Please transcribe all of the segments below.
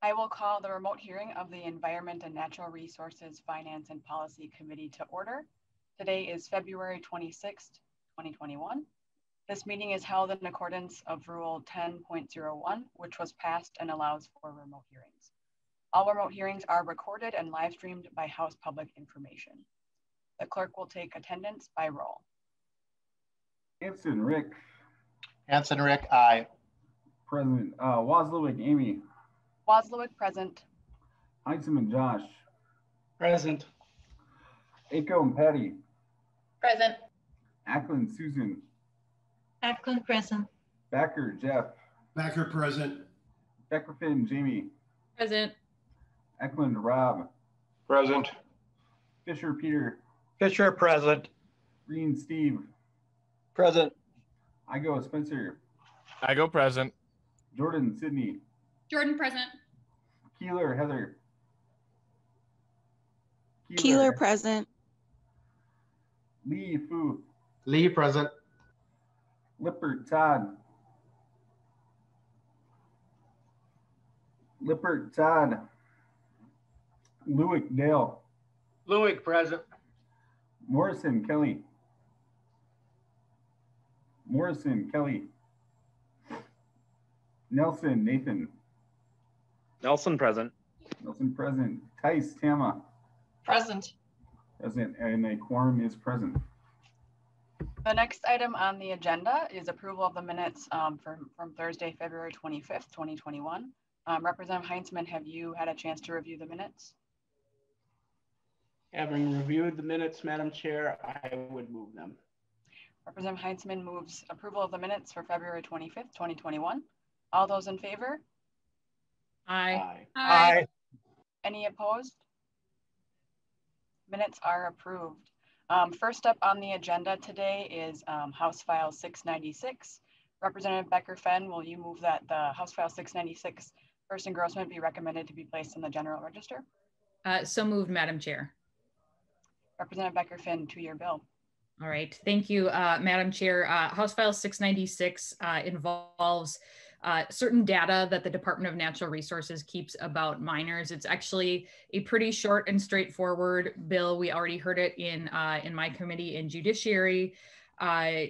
I will call the remote hearing of the Environment and Natural Resources Finance and Policy Committee to order. Today is February 26th, 2021. This meeting is held in accordance of Rule 10.01, which was passed and allows for remote hearings. All remote hearings are recorded and live streamed by House Public Information. The clerk will take attendance by roll. Hansen, Rick. Hansen, Rick, aye. President, uh, Wazlawik, Amy. Wazlawik present. Heintzeman, Josh. Present. Aiko and Patty. Present. Akland, Susan. Akland present. Backer, Jeff. Backer present. Becker Finn, Jamie. Present. Ecklund, Rob. Present. Fischer, Peter. Fischer present. Green, Steve. Present. Igo, Spencer. Igo present. Jordan, Sydney. Jordan present. Keeler, Heather. Keeler present. Lee, Fue. Lee, present. Lippert, Todd. Lippert, Todd. Lueck, Dale. Lueck present. Morrison, Kelly. Morrison, Kelly. Nelson, Nathan. Nelson present. Nelson present. Theis, Tama. Present. Present, and a quorum is present. The next item on the agenda is approval of the minutes um, from, from Thursday, February 25th, 2021. Um, Representative Heintzeman, have you had a chance to review the minutes? Having reviewed the minutes, Madam Chair, I would move them. Representative Heintzeman moves approval of the minutes for February 25th, 2021. All those in favor? Aye. Aye. Any opposed? Minutes are approved. Um, first up on the agenda today is um, House File 696. Representative Becker Finn, will you move that the House File 696 first engrossment be recommended to be placed in the general register? Uh, so moved, Madam Chair. Representative Becker Finn, two-year bill. All right, thank you, uh, Madam Chair. Uh, House File 696 uh, involves uh, certain data that the Department of Natural Resources keeps about miners. It's actually a pretty short and straightforward bill. We already heard it in uh, in my committee in Judiciary. Uh,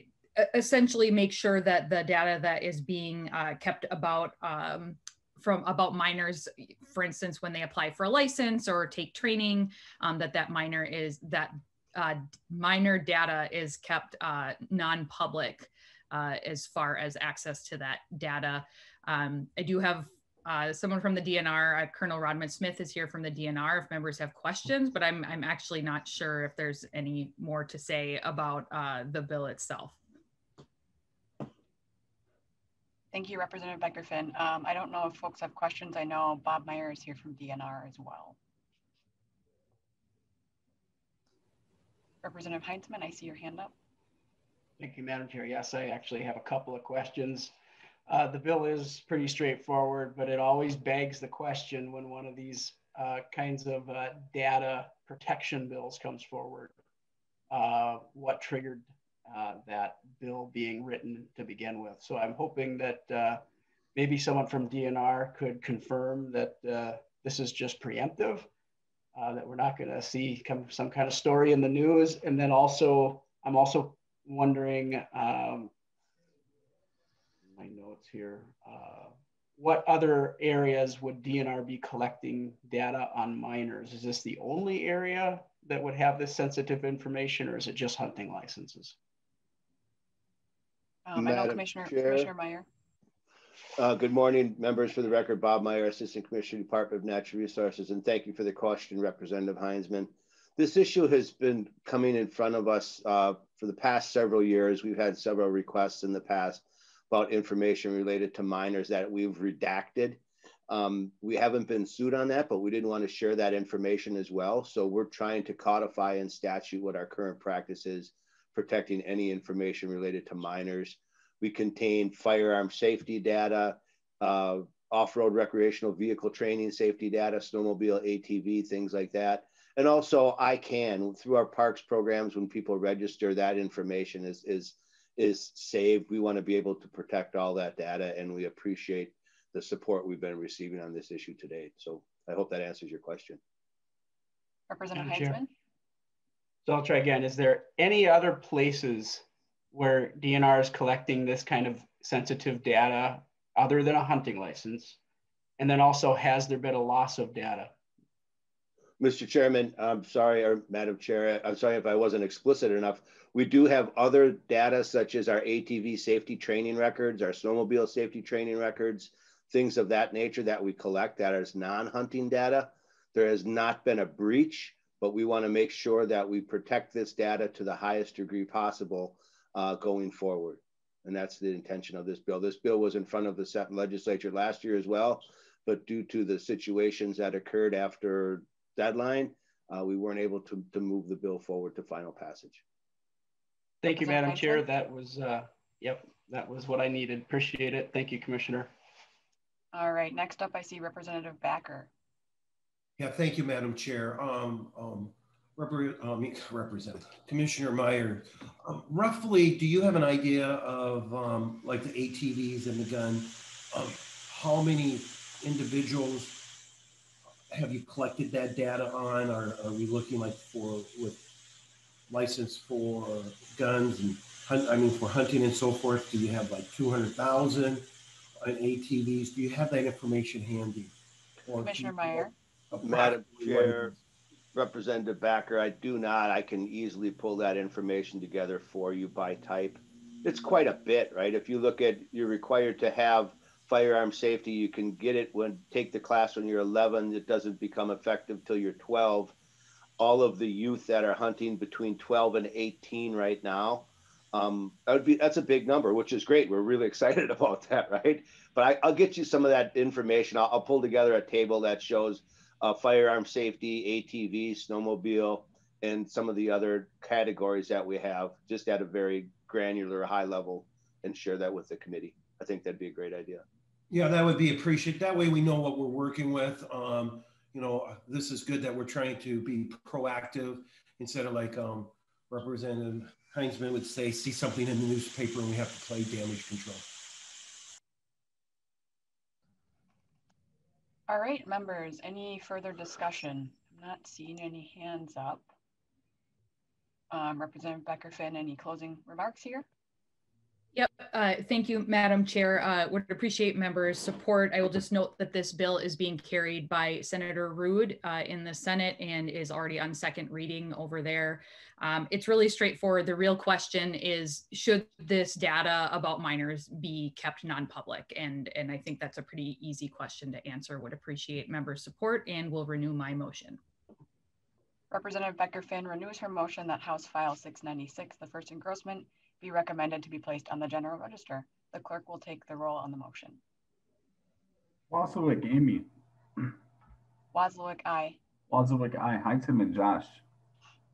essentially, make sure that the data that is being kept about um, from about miners, for instance, when they apply for a license or take training, um, that that miner is that uh, miner data is kept uh, non-public uh, as far as access to that data. Um, I do have uh, someone from the DNR, uh, Colonel Rodman Smith is here from the DNR if members have questions, but I'm, I'm actually not sure if there's any more to say about uh, the bill itself. Thank you, Representative Becker Finn. Um, I don't know if folks have questions. I know Bob Meyer is here from DNR as well. Representative Heintzeman, I see your hand up. Thank you, Madam Chair. Yes, I actually have a couple of questions. Uh, the bill is pretty straightforward, but it always begs the question when one of these uh, kinds of uh, data protection bills comes forward. Uh, what triggered uh, that bill being written to begin with? So I'm hoping that uh, maybe someone from DNR could confirm that this is just preemptive, that we're not going to see come some kind of story in the news. And then also, I'm also wondering, um, my notes here, uh, what other areas would DNR be collecting data on miners? Is this the only area that would have this sensitive information or is it just hunting licenses? Um, I know Commissioner, Commissioner Meyer. Uh, good morning, members. For the record, Bob Meyer, Assistant Commissioner, Department of Natural Resources, and thank you for the question, Representative Heintzeman. This issue has been coming in front of us uh, for the past several years. We've had several requests in the past about information related to minors that we've redacted. Um, we haven't been sued on that, but we didn't want to share that information as well. So we're trying to codify in statute what our current practice is, protecting any information related to minors. We contain firearm safety data, uh, off-road recreational vehicle training safety data, snowmobile, ATV, things like that. And also I can through our parks programs, when people register, that information is, is, is saved. We want to be able to protect all that data and we appreciate the support we've been receiving on this issue today. So I hope that answers your question. Representative Madam So I'll try again. Is there any other places where DNR is collecting this kind of sensitive data other than a hunting license? And then also, has there been a loss of data? Mr. Chairman, I'm sorry, or Madam Chair, I'm sorry if I wasn't explicit enough. We do have other data such as our ATV safety training records, our snowmobile safety training records, things of that nature that we collect that is non-hunting data. There has not been a breach, but we want to make sure that we protect this data to the highest degree possible uh, going forward. And that's the intention of this bill. This bill was in front of the legislature last year as well, but due to the situations that occurred after deadline, uh, we weren't able to, to move the bill forward to final passage. Thank you, Madam Chair. That was, uh, yep, that was what I needed. Appreciate it. Thank you, Commissioner. All right, next up, I see Representative Backer. Yeah, thank you, Madam Chair. Um, um, Repre- um, Representative Commissioner Meyer, um, roughly, do you have an idea of um, like the ATVs and the gun? Um, how many individuals have you collected that data on? Or are we looking like for with license for guns and hunt, I mean for hunting and so forth? Do you have like two hundred thousand on ATVs? Do you have that information handy? Or Commissioner Meyer. Madam approximately Chair. Representative Backer, I do not. I can easily pull that information together for you by type. It's quite a bit, right? If you look at, you're required to have firearm safety. You can get it when take the class when you're 11. It doesn't become effective till you're 12. All of the youth that are hunting between 12 and 18 right now, um, that would be that's a big number, which is great. We're really excited about that, right? But I, I'll get you some of that information. I'll, I'll pull together a table that shows uh, firearm safety, ATV, snowmobile, and some of the other categories that we have, just at a very granular, high level, and share that with the committee. I think that'd be a great idea. Yeah, that would be appreciated. That way we know what we're working with. Um, you know, this is good that we're trying to be proactive instead of like um, Representative Heintzeman would say, see something in the newspaper and we have to play damage control. All right, members, any further discussion? I'm not seeing any hands up. Um, Representative Becker Finn, any closing remarks here? Yep. Uh, thank you, Madam Chair. Uh, would appreciate members' support. I will just note that this bill is being carried by Senator Ruud uh, in the Senate and is already on second reading over there. Um, it's really straightforward. The real question is, should this data about minors be kept non-public? And, and I think that's a pretty easy question to answer. Would appreciate members' support and will renew my motion. Representative Becker Finn renews her motion that House File 696, the first engrossment, be recommended to be placed on the general register. The clerk will take the roll on the motion. Wazlawik, Amy. Wazlawik, aye. Wazlawik, I. Heintzeman, Josh.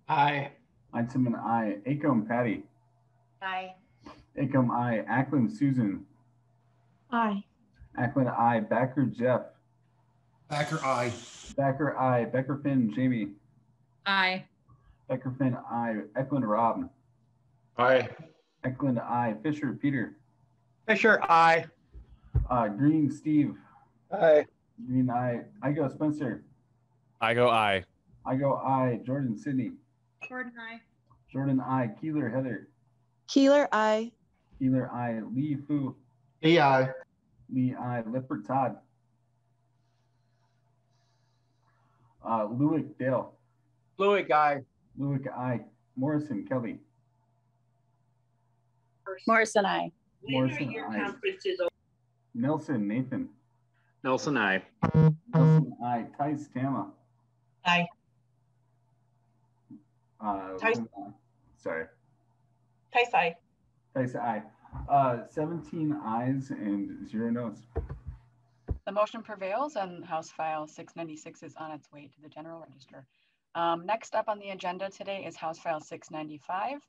Aye. Heintzeman, I. Acomb, Patty. Aye. Acomb, I. Akland, Susan. Aye. Akland, I. Backer, Jeff. Backer, aye. Backer, I. Becker, Finn, Jamie. Aye. Becker, Finn, I. Ecklund, Rob. Aye. Ecklund, I. Fischer, Peter. Fischer, aye. Uh, Green, Steve. Aye. Green, I. Igo, Spencer. Igo aye. Igo, I. Jordan, Sydney. Jordan, aye. Jordan, I. Keeler, Heather. Keeler, aye. Keeler, I. Lee, Fue. Lee, aye. Lee, I. Lippert, Todd. Uh, Lueck, Dale. Louis, aye. Lueck, I. Morrison, Kelly. Morrison, aye. Morrison, I. Nelson, Nathan. Nelson, aye. Nelson, I. Theis, Tama. Aye. Uh, Theis. sorry. Theis, aye. Theis, I. Uh, 17 ayes and zero noes. The motion prevails and House File 696 is on its way to the general register. Um, next up on the agenda today is House File 695.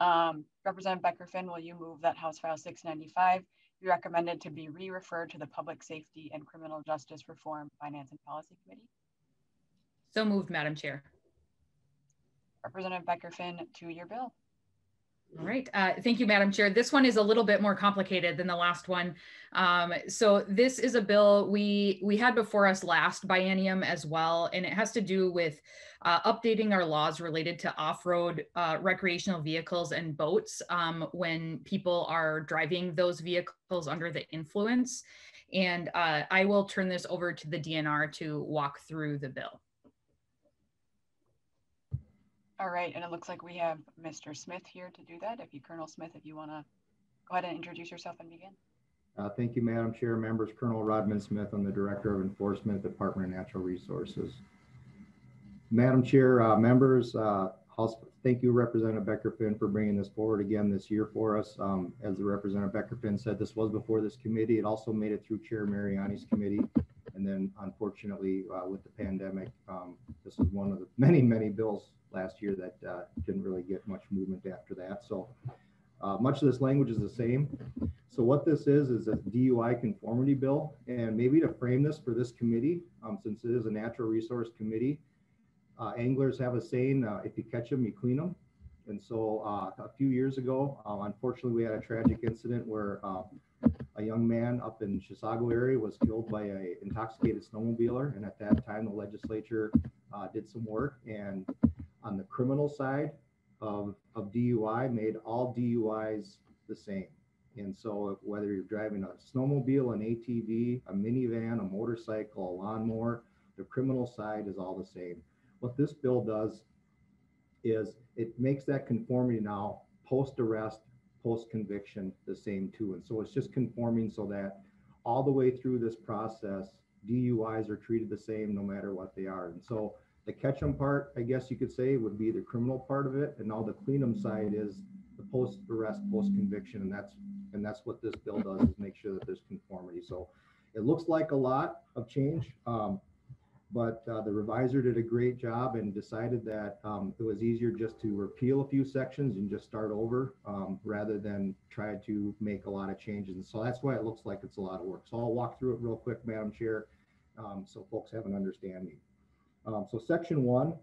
Um, Representative Becker Finn, will you move that House File 695 be recommended to be re-referred to the Public Safety and Criminal Justice Reform Finance and Policy Committee? So moved, Madam Chair. Representative Becker Finn, to your bill. All right. Uh, thank you, Madam Chair. This one is a little bit more complicated than the last one. Um, so this is a bill we we had before us last biennium as well, and it has to do with uh, updating our laws related to off-road uh, recreational vehicles and boats um, when people are driving those vehicles under the influence. And uh, I will turn this over to the DNR to walk through the bill. All right, and it looks like we have Mr. Smith here to do that. If you, Colonel Smith, if you want to go ahead and introduce yourself and begin. Uh, thank you, Madam Chair, members. Colonel Rodman Smith, I'm the Director of Enforcement, Department of Natural Resources. Madam Chair, uh, members, uh, House, thank you, Representative Becker Finn, for bringing this forward again this year for us. Um, as the Representative Becker Finn said, this was before this committee. It also made it through Chair Mariani's committee. And then unfortunately, uh, with the pandemic, um, this is one of the many, many bills last year that uh, didn't really get much movement after that. So uh, much of this language is the same. So what this is, is a DUI conformity bill. And maybe to frame this for this committee, um, since it is a natural resource committee, uh, anglers have a saying, uh, if you catch them, you clean them. And so uh, a few years ago, uh, unfortunately, we had a tragic incident where uh, a young man up in Chisago area was killed by a intoxicated snowmobiler. And at that time, the legislature uh, did some work and on the criminal side of, of DUI made all DUIs the same. And so whether you're driving a snowmobile, an ATV, a minivan, a motorcycle, a lawnmower, the criminal side is all the same. What this bill does is it makes that conformity now post arrest, post conviction the same too. And so it's just conforming so that all the way through this process, DUIs are treated the same no matter what they are. And so the catch 'em part, I guess you could say, would be the criminal part of it, and all the clean 'em side is the post arrest, post conviction, and that's and that's what this bill does is make sure that there's conformity. So it looks like a lot of change, um, but uh, the reviser did a great job and decided that um, it was easier just to repeal a few sections and just start over um, rather than try to make a lot of changes. And so that's why it looks like it's a lot of work. So I'll walk through it real quick, Madam Chair, um, so folks have an understanding. Um, so section one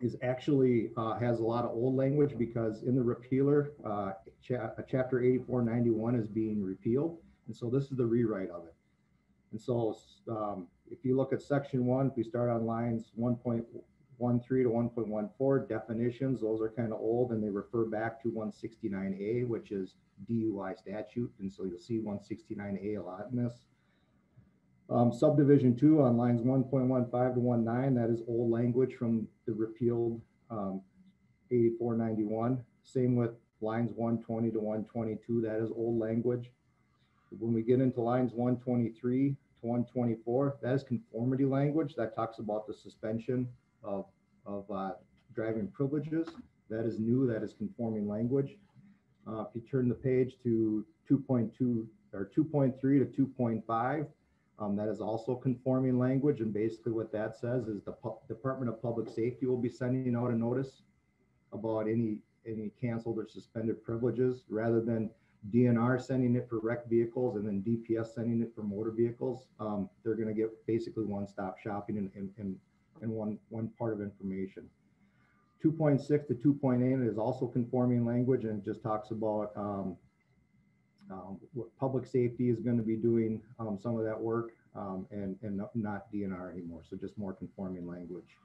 is actually uh, has a lot of old language because in the repealer, uh, cha chapter 8491 is being repealed. And so this is the rewrite of it. And so um, if you look at section one, if we start on lines 1.13 to 1.14 definitions, those are kind of old and they refer back to 169A, which is DUI statute. And so you'll see 169A a lot in this. Um, subdivision two on lines 1.15 to 19, that is old language from the repealed um, 8491. Same with lines 120 to 122, that is old language. When we get into lines 123 to 124, that is conformity language that talks about the suspension of, of uh, driving privileges. That is new, that is conforming language. Uh, if you turn the page to 2.2 or 2.3 to 2.5, um, that is also conforming language. And basically what that says is the Pu Department of Public Safety will be sending out a notice about any, any canceled or suspended privileges rather than DNR sending it for wrecked vehicles and then DPS sending it for motor vehicles. Um, they're going to get basically one-stop shopping and, and, and, and one, one part of information. 2.6 to 2.8 is also conforming language and just talks about um, um, what public safety is going to be doing um, some of that work um, and, and not DNR anymore. So just more conforming language.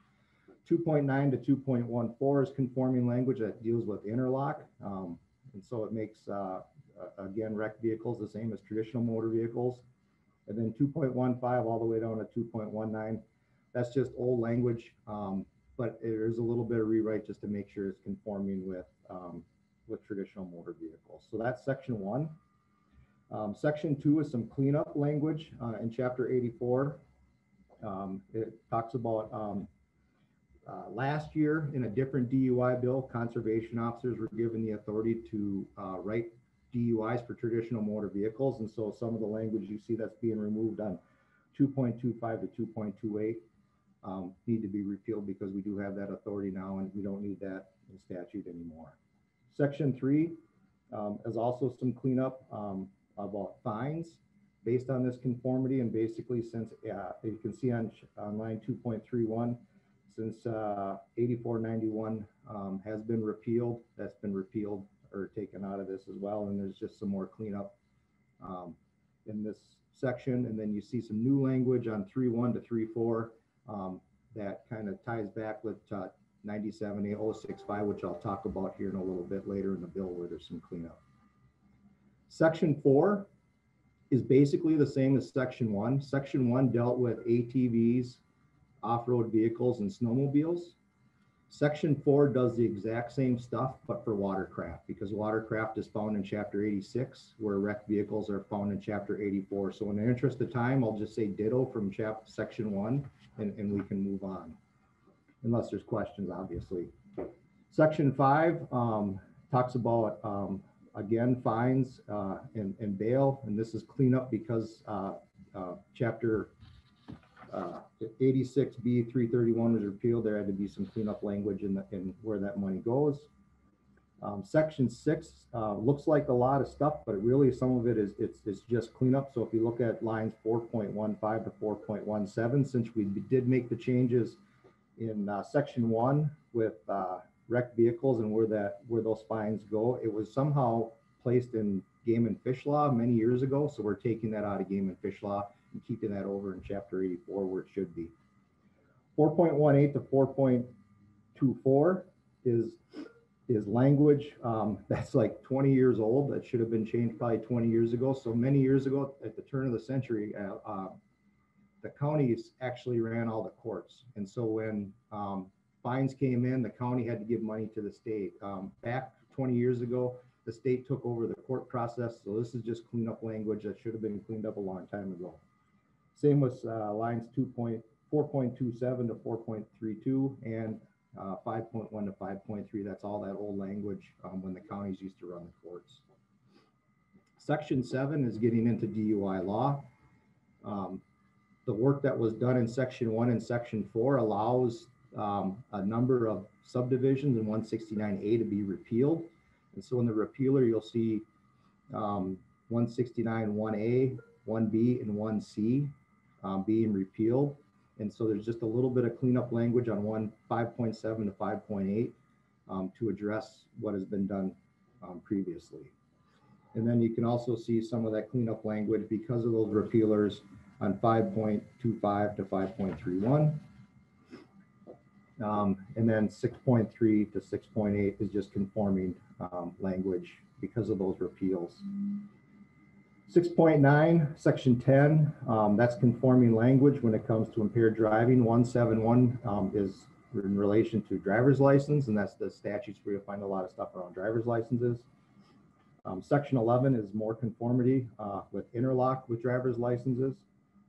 2.9 to 2.14 is conforming language that deals with interlock. Um, and so it makes, uh, again, wrecked vehicles the same as traditional motor vehicles. And then 2.15 all the way down to 2.19. That's just old language, um, but there is a little bit of rewrite just to make sure it's conforming with um, with traditional motor vehicles. So that's section one. Um, section two is some cleanup language uh, in chapter 84. Um, it talks about um, uh, last year in a different DUI bill, conservation officers were given the authority to uh, write DUIs for traditional motor vehicles. And so some of the language you see that's being removed on 2.25 to 2.28 um, need to be repealed because we do have that authority now and we don't need that in statute anymore. Section three um, is also some cleanup. Um, about fines based on this conformity. And basically, since uh, you can see on, on line 2.31, since uh, 8491 um, has been repealed, that's been repealed are taken out of this as well. And there's just some more cleanup um, in this section. And then you see some new language on three one to three four um, that kind of ties back with uh, 97065, which I'll talk about here in a little bit later in the bill where there's some cleanup. Section four is basically the same as section one. Section one dealt with ATVs, off-road vehicles and snowmobiles. Section four does the exact same stuff, but for watercraft, because watercraft is found in chapter 86, where wrecked vehicles are found in chapter 84. So in the interest of time, I'll just say ditto from chap section one, and, and we can move on. Unless there's questions, obviously. Section five um, talks about, um, again, fines uh, and, and bail, and this is cleanup because uh, uh, chapter uh, 86B 331 was repealed. There had to be some cleanup language in, the, in where that money goes. Um, section six uh, looks like a lot of stuff, but really some of it is it's, it's just cleanup. So if you look at lines 4.15 to 4.17, since we did make the changes in uh, section one with uh, wrecked vehicles and where that where those fines go, it was somehow placed in game and fish law many years ago. So we're taking that out of game and fish law keeping that over in chapter 84 where it should be. 4.18 to 4.24 is is language um, that's like 20 years old that should have been changed probably 20 years ago. So many years ago, at the turn of the century, uh, uh, the counties actually ran all the courts. And so when um, fines came in, the county had to give money to the state. Um, back 20 years ago, the state took over the court process. So this is just cleanup language that should have been cleaned up a long time ago. Same with uh, lines 2.4.27 to 4.32 and uh, 5.1 to 5.3. That's all that old language um, when the counties used to run the courts. Section 7 is getting into DUI law. Um, the work that was done in Section 1 and Section 4 allows um, a number of subdivisions in 169A to be repealed. And so in the repealer, you'll see um, 169 1A, 1B, and 1C um, being repealed. And so there's just a little bit of cleanup language on one 5.7 to 5.8 um, to address what has been done um, previously. And then you can also see some of that cleanup language because of those repealers on 5.25 to 5.31. Um, and then 6.3 to 6.8 is just conforming um, language because of those repeals. 6.9, section 10, um, that's conforming language when it comes to impaired driving. 171 um, is in relation to driver's license, and that's the statutes where you'll find a lot of stuff around driver's licenses. Um, section 11 is more conformity uh, with interlock with driver's licenses.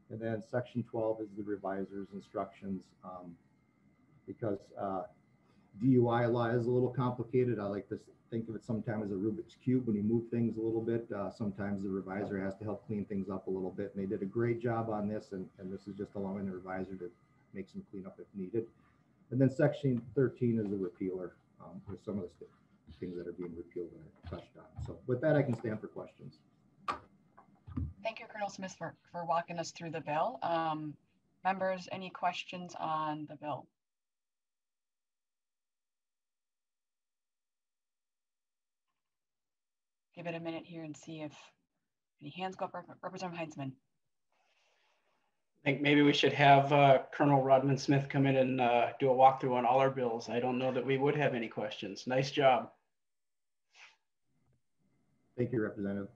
And then section 12 is the reviser's instructions um, because uh, DUI law is a little complicated. I like to think of it sometimes as a Rubik's Cube. When you move things a little bit, uh, sometimes the revisor has to help clean things up a little bit. And they did a great job on this. And, and this is just allowing the revisor to make some cleanup if needed. And then section 13 is a repealer um, with some of the things that are being repealed I touched on. So with that, I can stand for questions. Thank you, Colonel Smith, for, for walking us through the bill. Um, members, any questions on the bill? Give it a minute here and see if any hands go up. Representative Heintzeman. I think maybe we should have uh, Colonel Rodman Smith come in and uh, do a walkthrough on all our bills. I don't know that we would have any questions. Nice job. Thank you, Representative.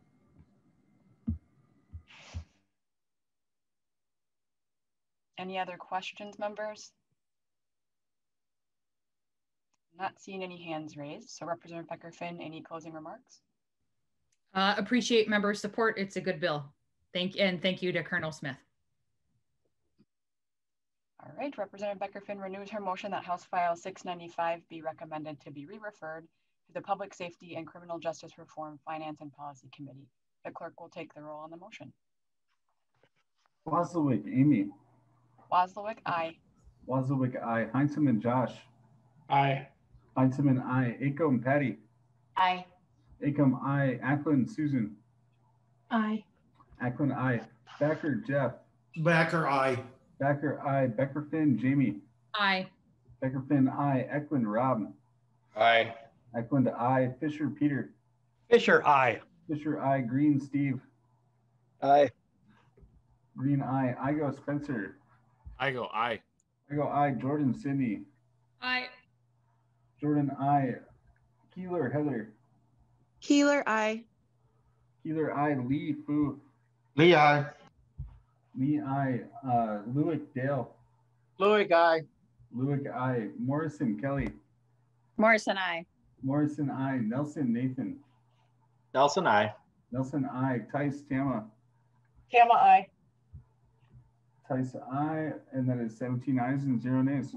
Any other questions, members? Not seeing any hands raised. So Representative Becker Finn, any closing remarks? Uh, appreciate member support. It's a good bill. Thank and thank you to Colonel Smith. All right, Representative Becker Finn renews her motion that House File 695 be recommended to be re-referred to the Public Safety and Criminal Justice Reform Finance and Policy Committee. The clerk will take the roll on the motion. Wazlawik, Amy. Wazlawik, aye. Wazlawik, aye. Heintzeman, Josh. Aye. Heintzeman, aye. Acomb, Patty. Aye. Acomb, aye. Akland, Susan. Aye. Akland, aye. Backer, Jeff. Backer, aye. Backer, aye. Becker, Finn, Jamie. Aye. Becker, Finn, aye. Ecklund, Rob. Aye. Ecklund, I. Fischer, Peter. Fischer, aye. Fischer, I. Green, Steve. Aye. Green, I. Igo Spencer. Igo aye. Igo I. Jordan, Sydney. Aye. Jordan, I. Keeler, Heather. Keeler, I. Keeler, I. Lee, Fue. Lee, I. Lee, I. Uh, Lueck, Dale. Louis, aye. Lueck, I. Morrison, Kelly. Morrison, I. Morrison, I. Nelson, Nathan. Nelson, I. Nelson, I. Theis, Tama. Tama, I. Theis, I. And then it's 17 ayes and zero nays.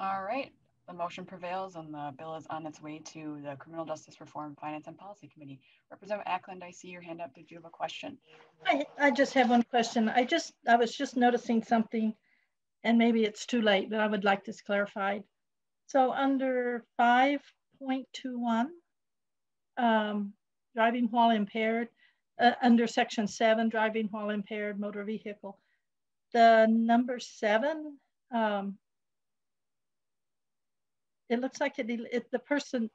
All right, the motion prevails and the bill is on its way to the Criminal Justice Reform Finance and Policy Committee. Representative Ackland, I see your hand up. Did you have a question? I, I just have one question. I just, I was just noticing something and maybe it's too late, but I would like this clarified. So under 5.21, um, driving while impaired, uh, under section seven, driving while impaired motor vehicle, the number seven, um, it looks like it, it, the person,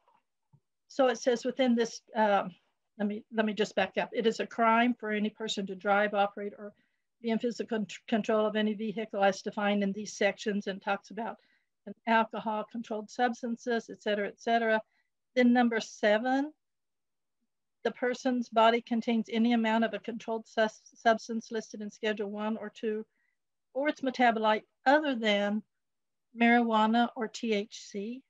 so it says within this, um, let me let me just back up. It is a crime for any person to drive, operate, or be in physical control of any vehicle as defined in these sections and talks about an alcohol, controlled substances, et cetera, et cetera. Then number seven, the person's body contains any amount of a controlled substance listed in schedule one or two, or its metabolite other than marijuana or THC.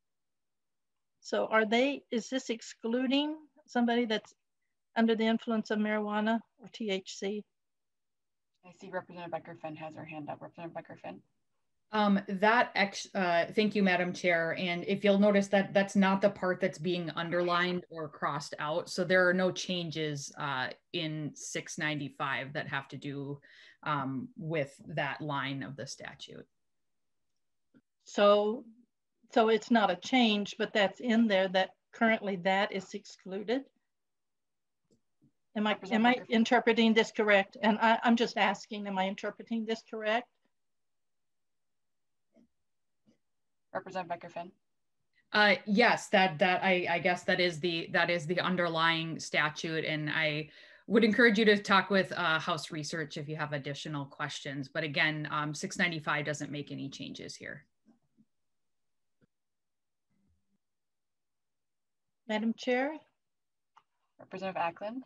So are they, is this excluding somebody that's under the influence of marijuana or THC? I see Representative Becker Finn has her hand up. Representative Becker Finn. Um, that ex, uh, thank you, Madam Chair. And if you'll notice that that's not the part that's being underlined or crossed out. So there are no changes uh, in 695 that have to do um, with that line of the statute. So, so it's not a change, but that's in there that currently that is excluded. Am I, am I interpreting this correct? And I, I'm just asking, am I interpreting this correct? Representative Becker Finn. Uh, yes, that that I, I guess that is the that is the underlying statute, and I would encourage you to talk with uh, House Research if you have additional questions. But again, um, 695 doesn't make any changes here. Madam Chair? Representative Ackland?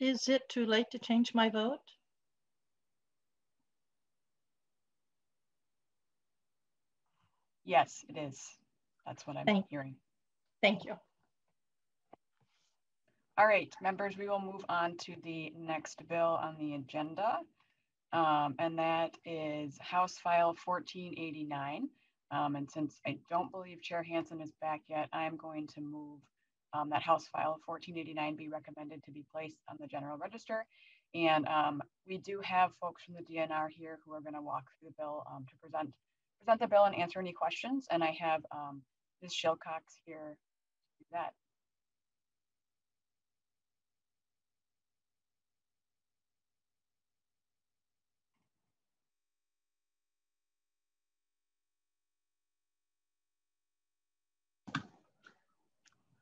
Is it too late to change my vote? Yes, it is. That's what I'm Thank, hearing. Thank you. All right, members, we will move on to the next bill on the agenda. Um, and that is House File 1489. Um, and since I don't believe Chair Hansen is back yet, I'm going to move um, that House File 1489 be recommended to be placed on the General Register. And um, we do have folks from the DNR here who are going to walk through the bill um, to present present the bill and answer any questions. And I have um, Ms. Shilcox here to do that.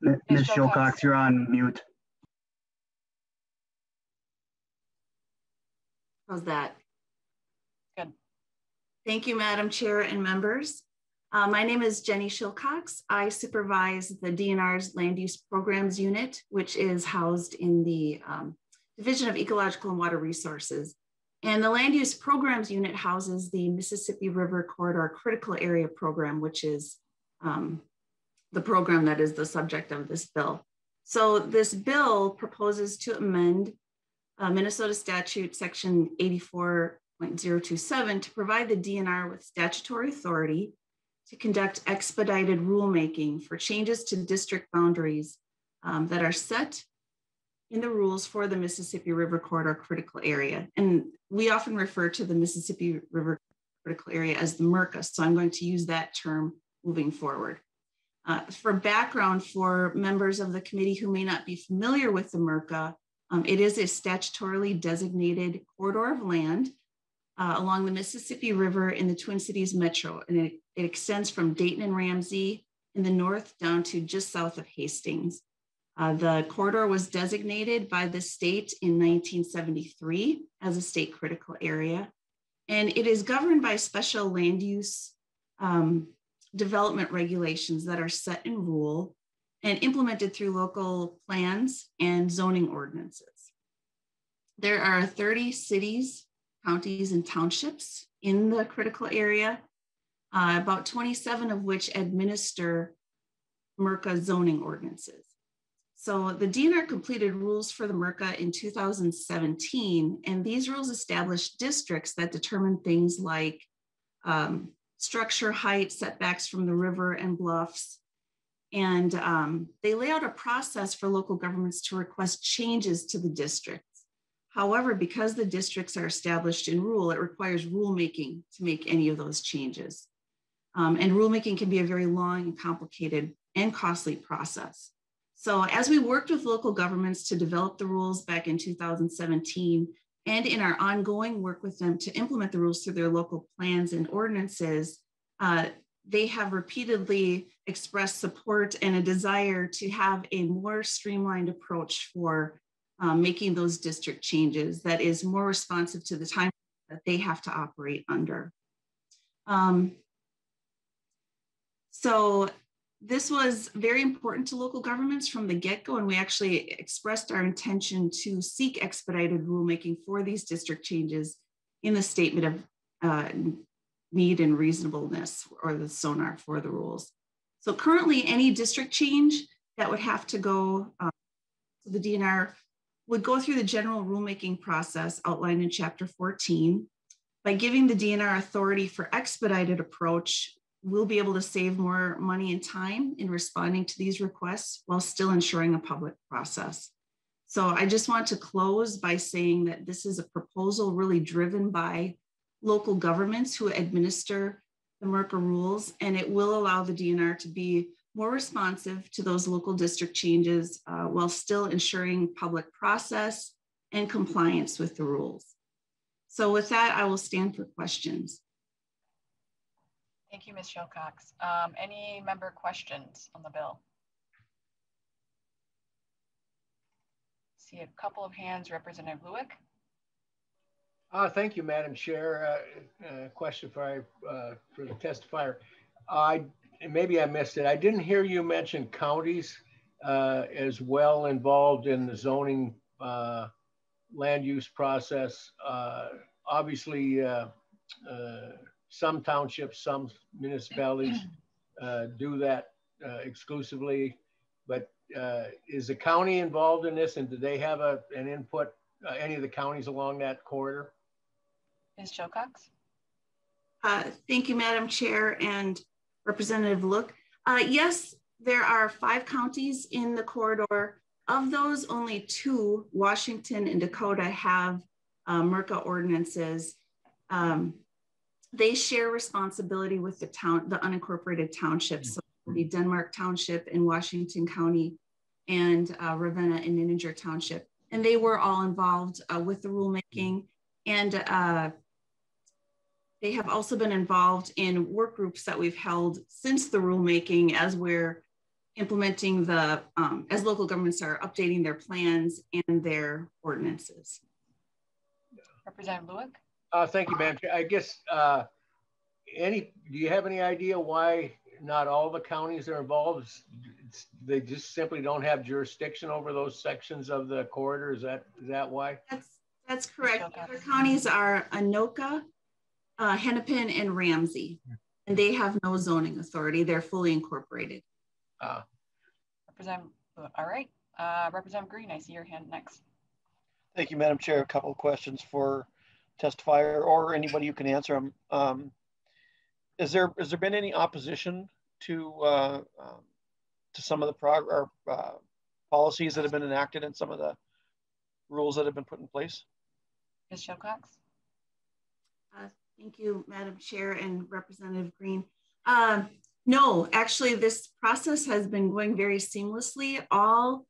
Ms. Shilcox, you're on mute. How's that? Good. Thank you, Madam Chair and members. Uh, my name is Jenny Shilcox. I supervise the DNR's Land Use Programs Unit, which is housed in the um, Division of Ecological and Water Resources. And the Land Use Programs Unit houses the Mississippi River Corridor Critical Area Program, which is um, the program that is the subject of this bill. So this bill proposes to amend uh, Minnesota statute section 84.027 to provide the DNR with statutory authority to conduct expedited rulemaking for changes to district boundaries um, that are set in the rules for the Mississippi River Corridor critical area. And we often refer to the Mississippi River critical area as the MRCA. So I'm going to use that term moving forward. Uh, for background for members of the committee who may not be familiar with the MRCA, um, it is a statutorily designated corridor of land uh, along the Mississippi River in the Twin Cities Metro, and it, it, extends from Dayton and Ramsey in the north down to just south of Hastings. Uh, the corridor was designated by the state in 1973 as a state critical area, and it is governed by special land use um, development regulations that are set in rule and implemented through local plans and zoning ordinances. There are 30 cities, counties, and townships in the critical area, uh, about 27 of which administer MERCA zoning ordinances. So the DNR completed rules for the MERCA in 2017, and these rules established districts that determine things like um, structure height, setbacks from the river and bluffs, and um, they lay out a process for local governments to request changes to the districts. However, because the districts are established in rule, it requires rulemaking to make any of those changes. Um, and rulemaking can be a very long and complicated and costly process. So as we worked with local governments to develop the rules back in 2017, and in our ongoing work with them to implement the rules through their local plans and ordinances, uh, they have repeatedly expressed support and a desire to have a more streamlined approach for um, making those district changes that is more responsive to the time that they have to operate under. Um, so this was very important to local governments from the get-go, and we actually expressed our intention to seek expedited rulemaking for these district changes in the statement of uh, need and reasonableness or the SONAR for the rules. So currently any district change that would have to go um, to the DNR would go through the general rulemaking process outlined in chapter 14. By giving the DNR authority for expedited approach, we'll be able to save more money and time in responding to these requests while still ensuring a public process. So I just want to close by saying that this is a proposal really driven by local governments who administer the MERCA rules, and it will allow the DNR to be more responsive to those local district changes uh, while still ensuring public process and compliance with the rules. So with that, I will stand for questions. Thank you, Ms. Shillcox. Um, any member questions on the bill? See a couple of hands, Representative Lueck. Uh, thank you, Madam Chair. Uh, uh, question for, uh, for the testifier. I maybe I missed it. I didn't hear you mention counties uh, as well involved in the zoning uh, land use process. obviously, some townships, some municipalities do that exclusively. But is the county involved in this, and do they have a, an input? any of the counties along that corridor? Ms. Shillcox? Uh, thank you, Madam Chair and Representative Lueck. Uh, yes, there are five counties in the corridor. Of those, only two, Washington and Dakota, have uh, MERCA ordinances. Um, they share responsibility with the town, the unincorporated townships. So the Denmark Township in Washington County and uh, Ravenna and Nininger Township. And they were all involved uh, with the rulemaking. And uh, they have also been involved in work groups that we've held since the rulemaking as we're implementing the, um, as local governments are updating their plans and their ordinances. Representative Lueck? Uh, thank you, ma'am. Chair. I guess, uh, any, do you have any idea why not all the counties are involved? It's, they just simply don't have jurisdiction over those sections of the corridor. Is that, is that why? That's, that's correct. Other counties are Anoka, uh, Hennepin and Ramsey, and they have no zoning authority. They're fully incorporated. Uh, Representative, all right. Uh, Representative Green, I see your hand next. Thank you, Madam Chair. A couple of questions for testifier or anybody who can answer them. Um, is there has there been any opposition to uh, um, to some of the prog or, uh, policies that have been enacted and some of the rules that have been put in place? Ms. Shillcox? Uh, Thank you, Madam Chair and Representative Green. Um, no, actually, this process has been going very seamlessly. All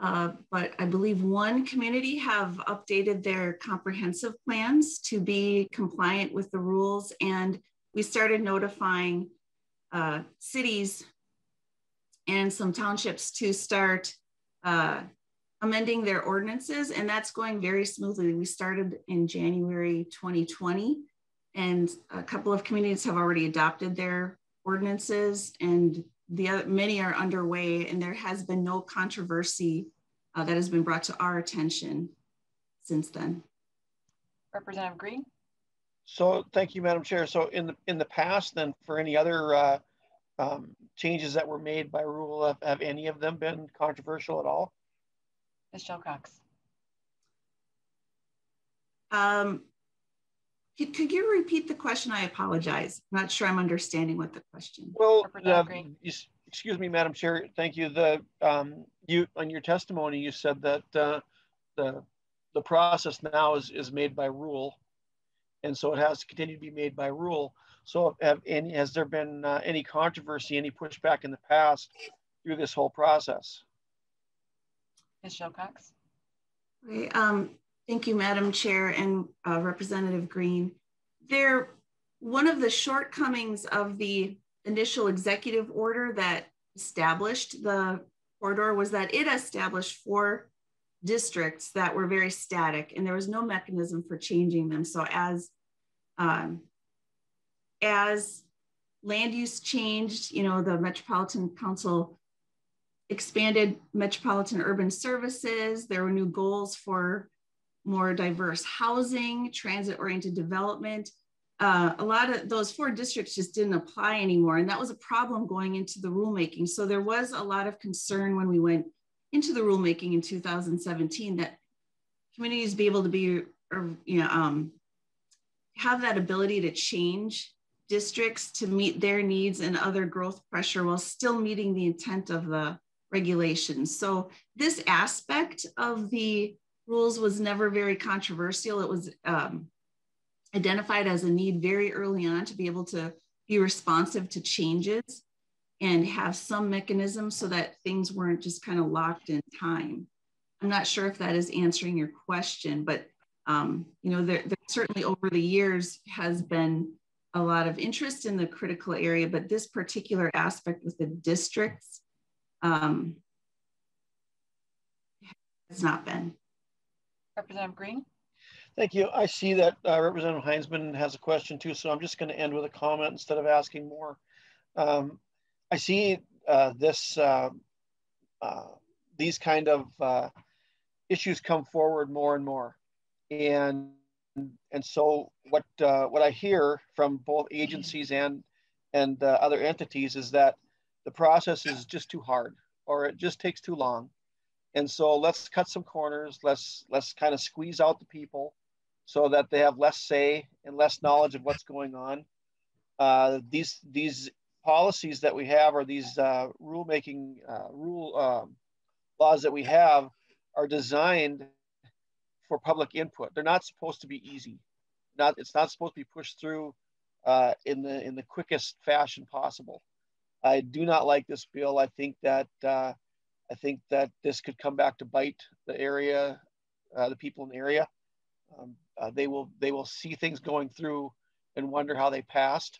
uh, but I believe one community have updated their comprehensive plans to be compliant with the rules. And we started notifying uh, cities and some townships to start uh, amending their ordinances, and that's going very smoothly. We started in January 2020, and a couple of communities have already adopted their ordinances, and the other, many are underway, and there has been no controversy uh, that has been brought to our attention since then. Representative Green. So thank you, Madam Chair. So in the in the past, then for any other uh, um, changes that were made by rule, have, have any of them been controversial at all? Ms. Cox. Um, could, could, you repeat the question? I apologize. I'm not sure I'm understanding what the question. Well, uh, excuse me, Madam Chair. Thank you. The um, you on your testimony, you said that uh, the the process now is is made by rule, and so it has to continue to be made by rule. So, have any has there been uh, any controversy, any pushback in the past through this whole process? Ms. Cox. Okay, um, thank you, Madam Chair and uh, Representative Green. There, one of the shortcomings of the initial executive order that established the corridor was that it established four districts that were very static and there was no mechanism for changing them. So as um, as land use changed, you know, the Metropolitan Council expanded metropolitan urban services. There were new goals for more diverse housing, transit oriented development. Uh, a lot of those four districts just didn't apply anymore. And that was a problem going into the rulemaking. So there was a lot of concern when we went into the rulemaking in 2017 that communities be able to be, or, you know, um, have that ability to change districts to meet their needs and other growth pressure while still meeting the intent of the regulations. So this aspect of the rules was never very controversial. It was um, identified as a need very early on to be able to be responsive to changes and have some mechanism so that things weren't just kind of locked in time. I'm not sure if that is answering your question, but um, you know, there, there certainly over the years has been a lot of interest in the critical area, but this particular aspect with the districts um, has not been. Representative Green. Thank you. I see that uh, Representative Heintzeman has a question too, so I'm just going to end with a comment instead of asking more. Um, I see uh, this uh, uh these kind of uh, issues come forward more and more, and and so what uh, what I hear from both agencies and and other entities is that the process is just too hard or it just takes too long. And so let's cut some corners. Let's let's kind of squeeze out the people so that they have less say and less knowledge of what's going on. Uh, these these policies that we have or these uh, rulemaking uh, rule um, laws that we have are designed for public input. They're not supposed to be easy. Not it's not supposed to be pushed through uh, in the in the quickest fashion possible. I do not like this bill. I think that uh, I think that this could come back to bite the area, uh, the people in the area. Um, uh, they will they will see things going through and wonder how they passed.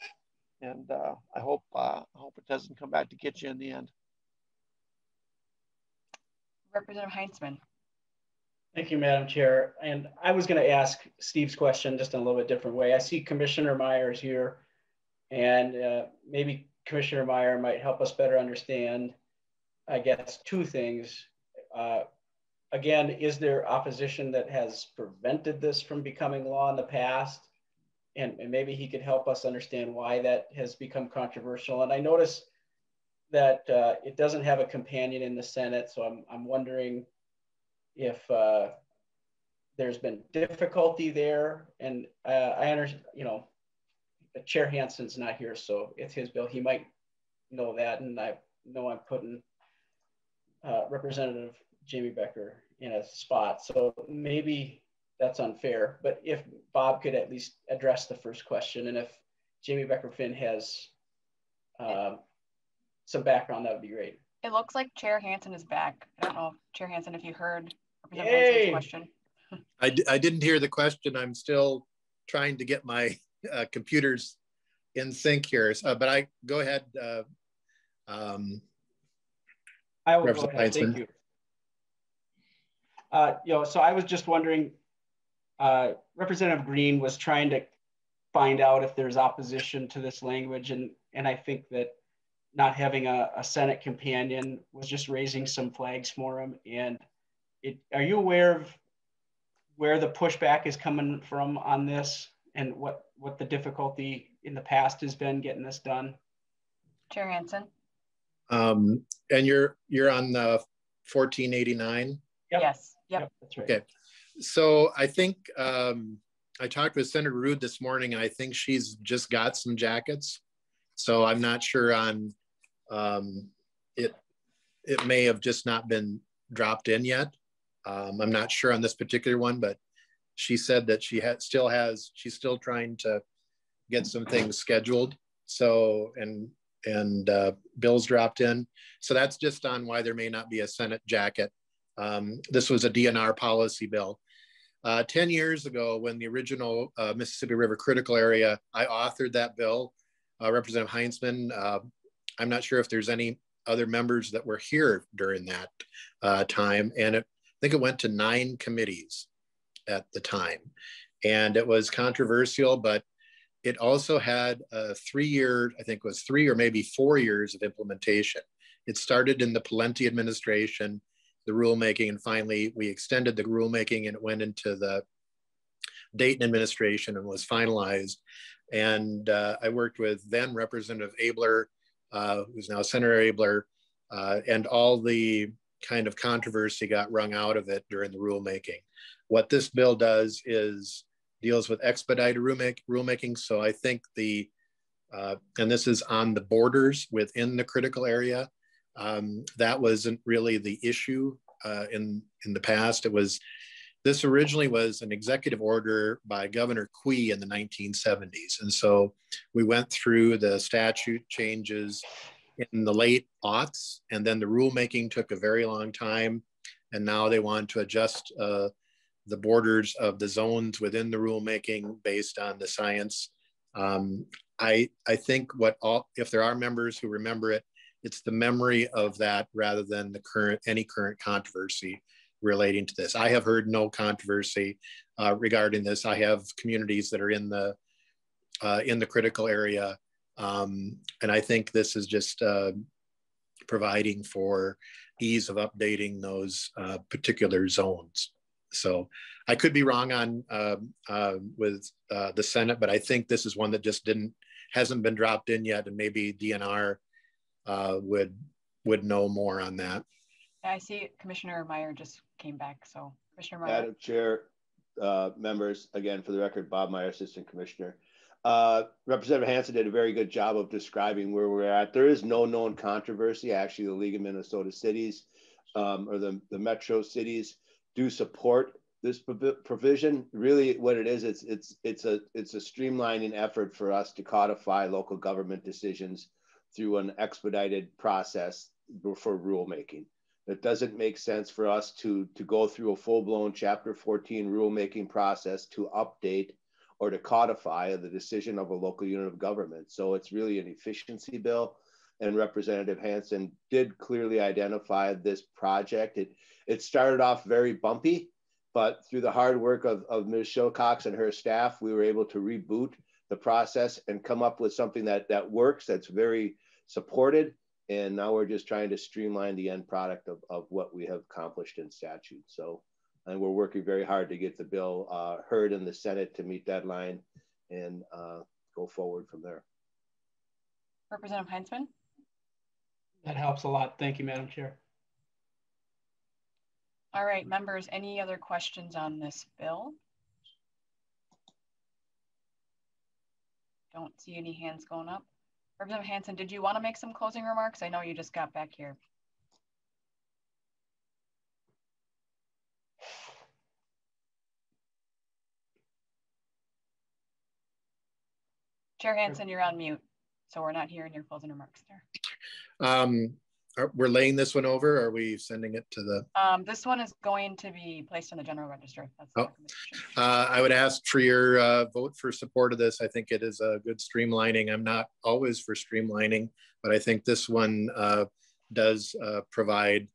And uh, I hope uh, I hope it doesn't come back to get you in the end. Representative Heintzeman. Thank you, Madam Chair. And I was going to ask Steve's question just in a little bit different way. I see Commissioner Myers here, and uh, maybe Commissioner Meyer might help us better understand, I guess, two things. Uh, again, is there opposition that has prevented this from becoming law in the past? And, and maybe he could help us understand why that has become controversial. And I notice that uh, it doesn't have a companion in the Senate, so I'm, I'm wondering if uh, there's been difficulty there. And uh, I understand, you know, Chair Hansen's not here, so it's his bill. He might know that, and I know I'm putting uh, Representative Jamie Becker in a spot, so maybe that's unfair. But if Bob could at least address the first question, and if Jamie Becker Finn has uh, some background, that would be great. It looks like Chair Hansen is back. I don't know, Chair Hansen, if you heard Representative Hansen's question. I d- I didn't hear the question. I'm still trying to get my uh, computers in sync here. So, but I go ahead. Uh, um, I will go ahead. Thank you. Uh, you know, so I was just wondering, uh, Representative Green was trying to find out if there's opposition to this language, and and I think that not having a, a Senate companion was just raising some flags for him. And it, are you aware of where the pushback is coming from on this, and what what the difficulty in the past has been getting this done? Chair Hansen. Um, and you're you're on the 1489. Yep. Yes. Yep. yep. That's right. Okay. So I think um, I talked with Senator Ruud this morning, and I think she's just got some jackets. So I'm not sure on um, it. It may have just not been dropped in yet. Um, I'm not sure on this particular one, but she said that she ha- still has. She's still trying to get some things scheduled. So and and uh, bills dropped in. So that's just on why there may not be a Senate jacket. Um, this was a DNR policy bill. Uh, 10 years ago, when the original uh, Mississippi River critical area, I authored that bill. Uh, Representative Heintzeman, uh, I'm not sure if there's any other members that were here during that uh, time. And it, I think it went to nine committees at the time. And it was controversial, but it also had a three year, I think it was three or maybe four years of implementation. It started in the Pawlenty administration, the rulemaking, and finally we extended the rulemaking and it went into the Dayton administration and was finalized. And uh, I worked with then Representative Abler, uh, who's now Senator Abler, uh, and all the kind of controversy got wrung out of it during the rulemaking. What this bill does is deals with expedited rulemaking. So I think the, uh, and this is on the borders within the critical area. Um, that wasn't really the issue uh, in, in the past. It was, this originally was an executive order by Governor Quie in the 1970s. And so we went through the statute changes in the late aughts, and then the rulemaking took a very long time. And now they want to adjust uh, the borders of the zones within the rulemaking based on the science. Um, I, I think what all, if there are members who remember it, it's the memory of that rather than the current, any current controversy relating to this. I have heard no controversy uh, regarding this. I have communities that are in the, uh, in the critical area. Um, and I think this is just uh, providing for ease of updating those uh, particular zones. So I could be wrong on uh, uh, with uh, the Senate, but I think this is one that just didn't hasn't been dropped in yet, and maybe DNR uh, would would know more on that. I see Commissioner Meyer just came back. So Commissioner Meyer. Madam Chair, uh, members, again for the record, Bob Meyer, Assistant Commissioner. Uh, Representative Hansen did a very good job of describing where we're at. There is no known controversy. Actually, the League of Minnesota Cities um, or the, the metro cities do support this provision. Really, what it is, it's it's it's a it's a streamlining effort for us to codify local government decisions through an expedited process for rulemaking. It doesn't make sense for us to to go through a full blown Chapter 14 rulemaking process to update or to codify the decision of a local unit of government. So it's really an efficiency bill. And Representative Hansen did clearly identify this project. It it started off very bumpy, but through the hard work of, of Ms. Shillcox and her staff, we were able to reboot the process and come up with something that, that works, that's very supported. And now we're just trying to streamline the end product of, of what we have accomplished in statute. So, and we're working very hard to get the bill uh, heard in the Senate to meet deadline and uh, go forward from there. Representative Heintzeman. That helps a lot. Thank you, Madam Chair. All right, members, any other questions on this bill? Don't see any hands going up. Representative Hansen, did you want to make some closing remarks? I know you just got back here. Chair Hansen, you're on mute, so we're not hearing your closing remarks there. Um, are, we're laying this one over. are we sending it to the? Um, this one is going to be placed in the general register. That's oh. Uh, I would ask for your uh, vote for support of this. I think it is a good streamlining. I'm not always for streamlining, but I think this one uh, does uh, provide,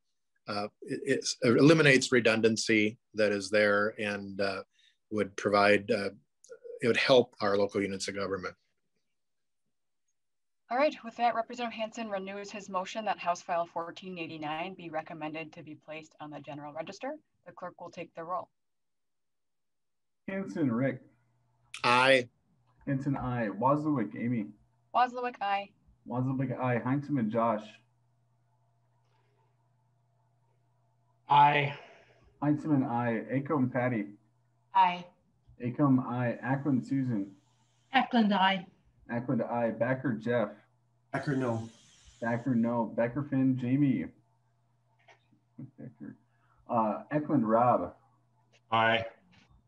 uh, it, it, eliminates redundancy that is there and uh, would provide, uh, it would help our local units of government. All right, with that, Representative Hansen renews his motion that House File 1489 be recommended to be placed on the general register. The clerk will take the roll. Hansen, Rick. Aye. Hansen, aye. Wazlawik, Amy. Wazlawik, aye. Wazlawik, aye. Heintzeman, Josh. Aye. Heintzeman, aye. Acomb, Patty. Aye. Acomb, aye. Akland, Susan. Akland, aye. Akland, aye. Backer, Jeff. Becker, no. Becker, no. Becker, Finn, Jamie. Becker. Uh, Ecklund, Rob. Aye.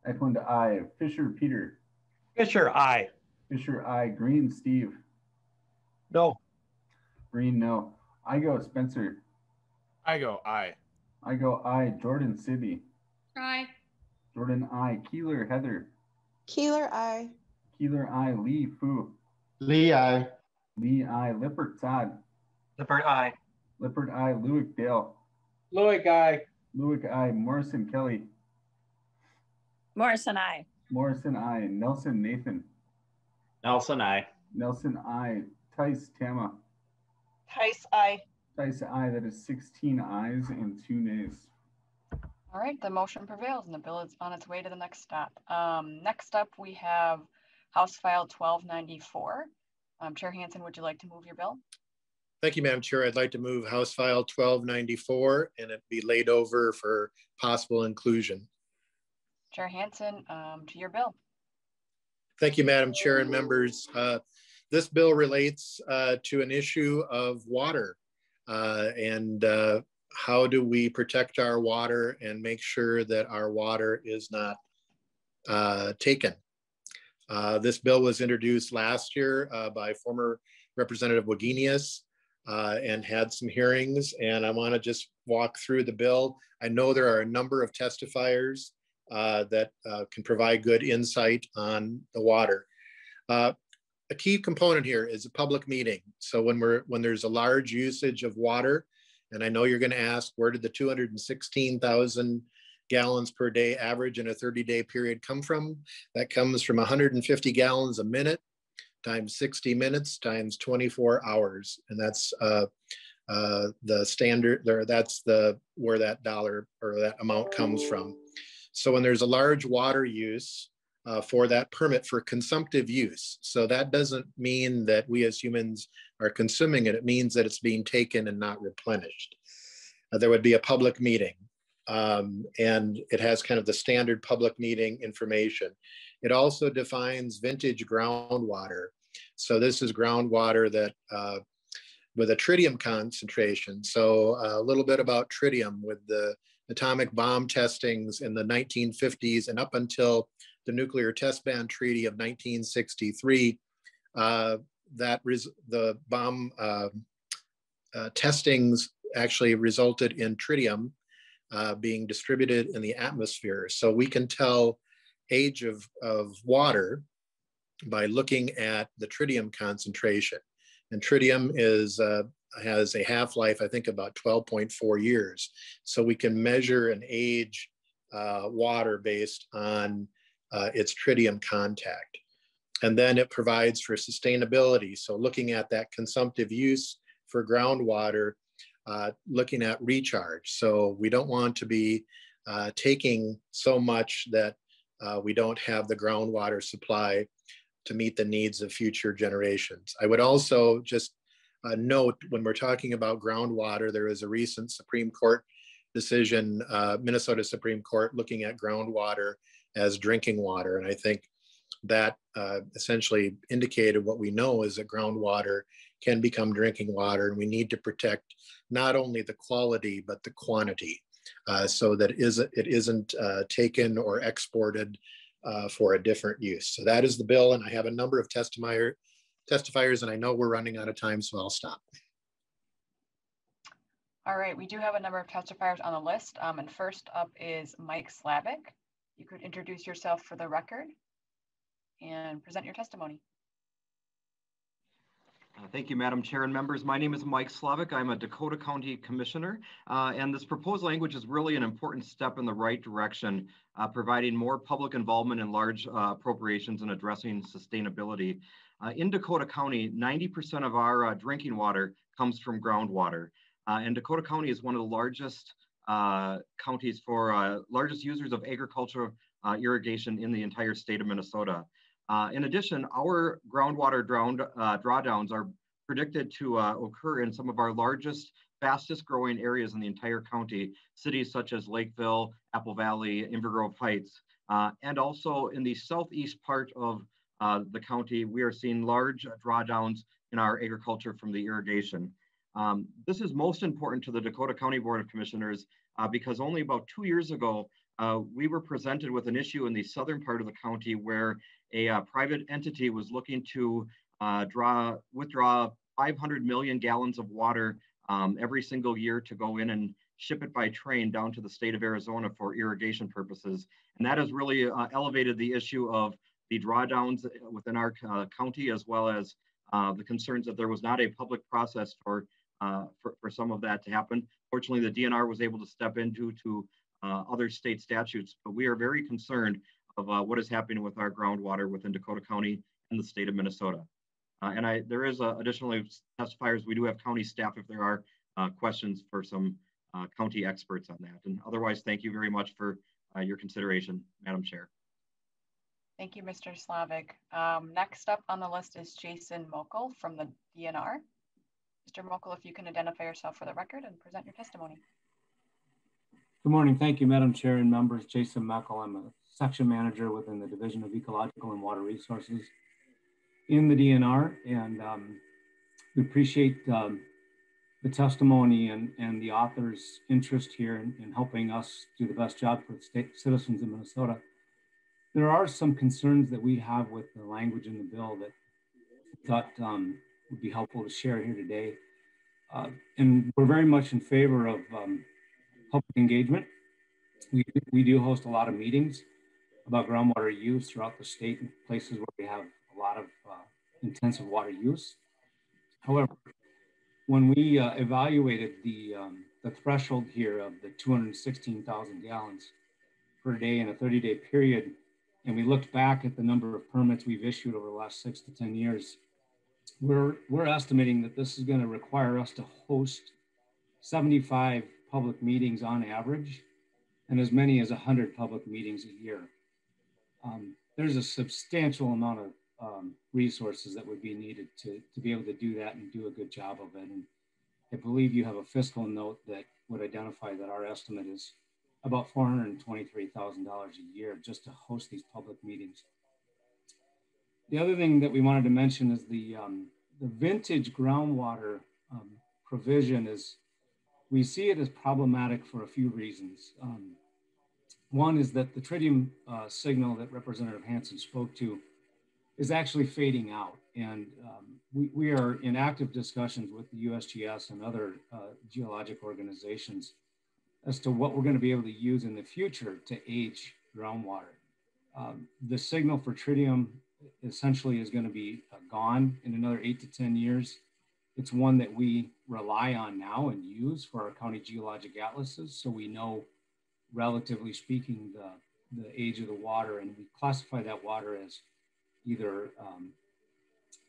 Ecklund, aye. Fischer, Peter. Fischer, aye. Fischer, aye. Green, Steve. No. Green, no. Igo, Spencer. Igo aye. Igo, aye. Jordan, Sydney. Aye. Jordan, aye. Keeler, Heather. Keeler, aye. Keeler, aye. Lee, Fue. Lee, aye. Lee, aye. Lippert, Todd. Lippert, aye. Lippert, aye. Lueck, Dale. Lueck, aye. Lueck, aye. Morrison, Kelly. Morrison, aye. Morrison, aye. Nelson, Nathan. Nelson, aye. Nelson, aye. Theis, Tama. Theis, aye. Theis, aye. That is 16 ayes and two nays. All right, the motion prevails and the bill is on its way to the next stop. Um, next up, we have House File 1294. Um, Chair Hansen, would you like to move your bill? Thank you, Madam Chair. I'd like to move House File 1294 and it be laid over for possible inclusion. Chair Hansen, um, to your bill. Thank you, Madam Chair and members. Uh, this bill relates uh, to an issue of water uh, and uh, how do we protect our water and make sure that our water is not uh, taken. Uh, this bill was introduced last year by former Representative Wagenius and had some hearings and I wanna just walk through the bill. I know there are a number of testifiers uh, that uh, can provide good insight on the water. Uh, a key component here is a public meeting. So when we're when there's a large usage of water, and I know you're going to ask, where did the 216,000 gallons per day average in a 30-day period come from? That comes from 150 gallons a minute times 60 minutes times 24 hours, and that's uh, uh, the standard. There, that's the where that dollar or that amount comes from. So when there's a large water use uh, for that permit for consumptive use, so that doesn't mean that we as humans are consuming it. It means that it's being taken and not replenished. Uh, there would be a public meeting um, and it has kind of the standard public meeting information. It also defines vintage groundwater. So this is groundwater that uh, with a tritium concentration. So a little bit about tritium with the atomic bomb testings in the 1950s and up until the Nuclear Test Ban Treaty of 1963, uh, that the bomb uh, uh, testings actually resulted in tritium uh, being distributed in the atmosphere. So we can tell age of, of water by looking at the tritium concentration. And tritium is uh, has a half-life, I think about 12.4 years. So we can measure and age uh, water based on uh, its tritium contact. And then it provides for sustainability. So looking at that consumptive use for groundwater, uh, looking at recharge. So we don't want to be uh, taking so much that uh, we don't have the groundwater supply to meet the needs of future generations. I would also just uh, note when we're talking about groundwater, there is a recent Supreme Court decision, uh, Minnesota Supreme Court, looking at groundwater as drinking water. And I think that uh, essentially indicated what we know is that groundwater can become drinking water and we need to protect not only the quality, but the quantity uh, so that it isn't uh, taken or exported uh, for a different use. So that is the bill. And I have a number of testifier, testifiers and I know we're running out of time, so I'll stop. All right, we do have a number of testifiers on the list. Um, and first up is Mike Slavik. You could introduce yourself for the record and present your testimony. Uh, thank you, Madam Chair and members. My name is Mike Slavik. I'm a Dakota County Commissioner, uh, and this proposed language is really an important step in the right direction, uh, providing more public involvement in large uh, appropriations and addressing sustainability. Uh, in Dakota County, 90% of our uh, drinking water comes from groundwater, and Dakota County is one of the largest counties for largest users of agricultural irrigation in the entire state of Minnesota. Uh, in addition, our groundwater drowned, uh, drawdowns are predicted to uh, occur in some of our largest, fastest growing areas in the entire county, cities such as Lakeville, Apple Valley, Inver Grove Heights, uh, and also in the southeast part of uh, the county, we are seeing large drawdowns in our agriculture from the irrigation. Um, this is most important to the Dakota County Board of Commissioners uh, because only about two years ago, we were presented with an issue in the southern part of the county where a uh, private entity was looking to uh, draw withdraw 500 million gallons of water um, every single year to go in and ship it by train down to the state of Arizona for irrigation purposes. And that has really uh, elevated the issue of the drawdowns within our uh, county, as well as uh, the concerns that there was not a public process for, uh, for, for, some of that to happen. Fortunately, the DNR was able to step into to other state statutes, but we are very concerned of uh, what is happening with our groundwater within Dakota County and the state of Minnesota. Uh, and I, there is uh, additionally testifiers. We do have county staff if there are uh, questions for some uh, county experts on that. And otherwise, thank you very much for uh, your consideration, Madam Chair. Thank you, Mr. Slavik. Um, next up on the list is Jason Moeckel from the DNR. Mr. Moeckel, if you can identify yourself for the record and present your testimony. Good morning. Thank you, Madam Chair and members. Jason Moeckel. I'm a section manager within the Division of Ecological and Water Resources in the DNR. And um, we appreciate um, the testimony and, and the author's interest here in, in, helping us do the best job for the state citizens in Minnesota. There are some concerns that we have with the language in the bill that I thought um, would be helpful to share here today. Uh, and we're very much in favor of um, public engagement. We, we do host a lot of meetings about groundwater use throughout the state in places where we have a lot of uh, intensive water use. However, when we uh, evaluated the, um, the threshold here of the 216,000 gallons per day in a 30 day period, and we looked back at the number of permits we've issued over the last six to 10 years, we're, we're estimating that this is going to require us to host 75 public meetings on average and as many as 100 public meetings a year um, there's a substantial amount of um, resources that would be needed to, to be able to do that and do a good job of it. And I believe you have a fiscal note that would identify that our estimate is about $423,000 a year just to host these public meetings. The other thing that we wanted to mention is the, um, the vintage groundwater um, provision is, we see it as problematic for a few reasons. Um, one is that the tritium uh, signal that Representative Hansen spoke to is actually fading out. And um, we, we are in active discussions with the USGS and other uh, geologic organizations as to what we're going to be able to use in the future to age groundwater. Um, the signal for tritium essentially is going to be uh, gone in another eight to 10 years. It's one that we rely on now and use for our county geologic atlases. So we know relatively speaking, the, the age of the water, and we classify that water as either um,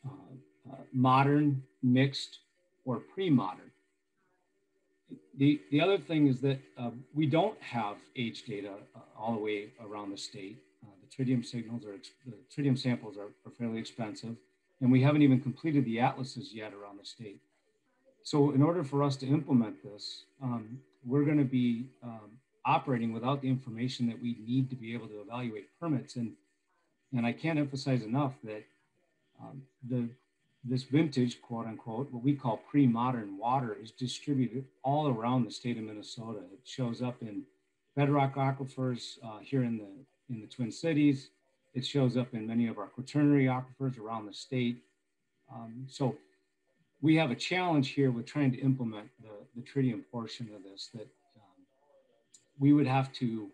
uh, uh, modern, mixed, or pre-modern. The, the other thing is that uh, we don't have age data uh, all the way around the state. Uh, the tritium signals are, the tritium samples are, are fairly expensive, and we haven't even completed the atlases yet around the state. So in order for us to implement this, um, we're going to be um, operating without the information that we need to be able to evaluate permits. And, and I can't emphasize enough that um, the, this vintage, quote unquote, what we call pre-modern water is distributed all around the state of Minnesota. It shows up in bedrock aquifers uh, here in the, in the Twin Cities. It shows up in many of our quaternary aquifers around the state. Um, so we have a challenge here with trying to implement the, the tritium portion of this that we would have to,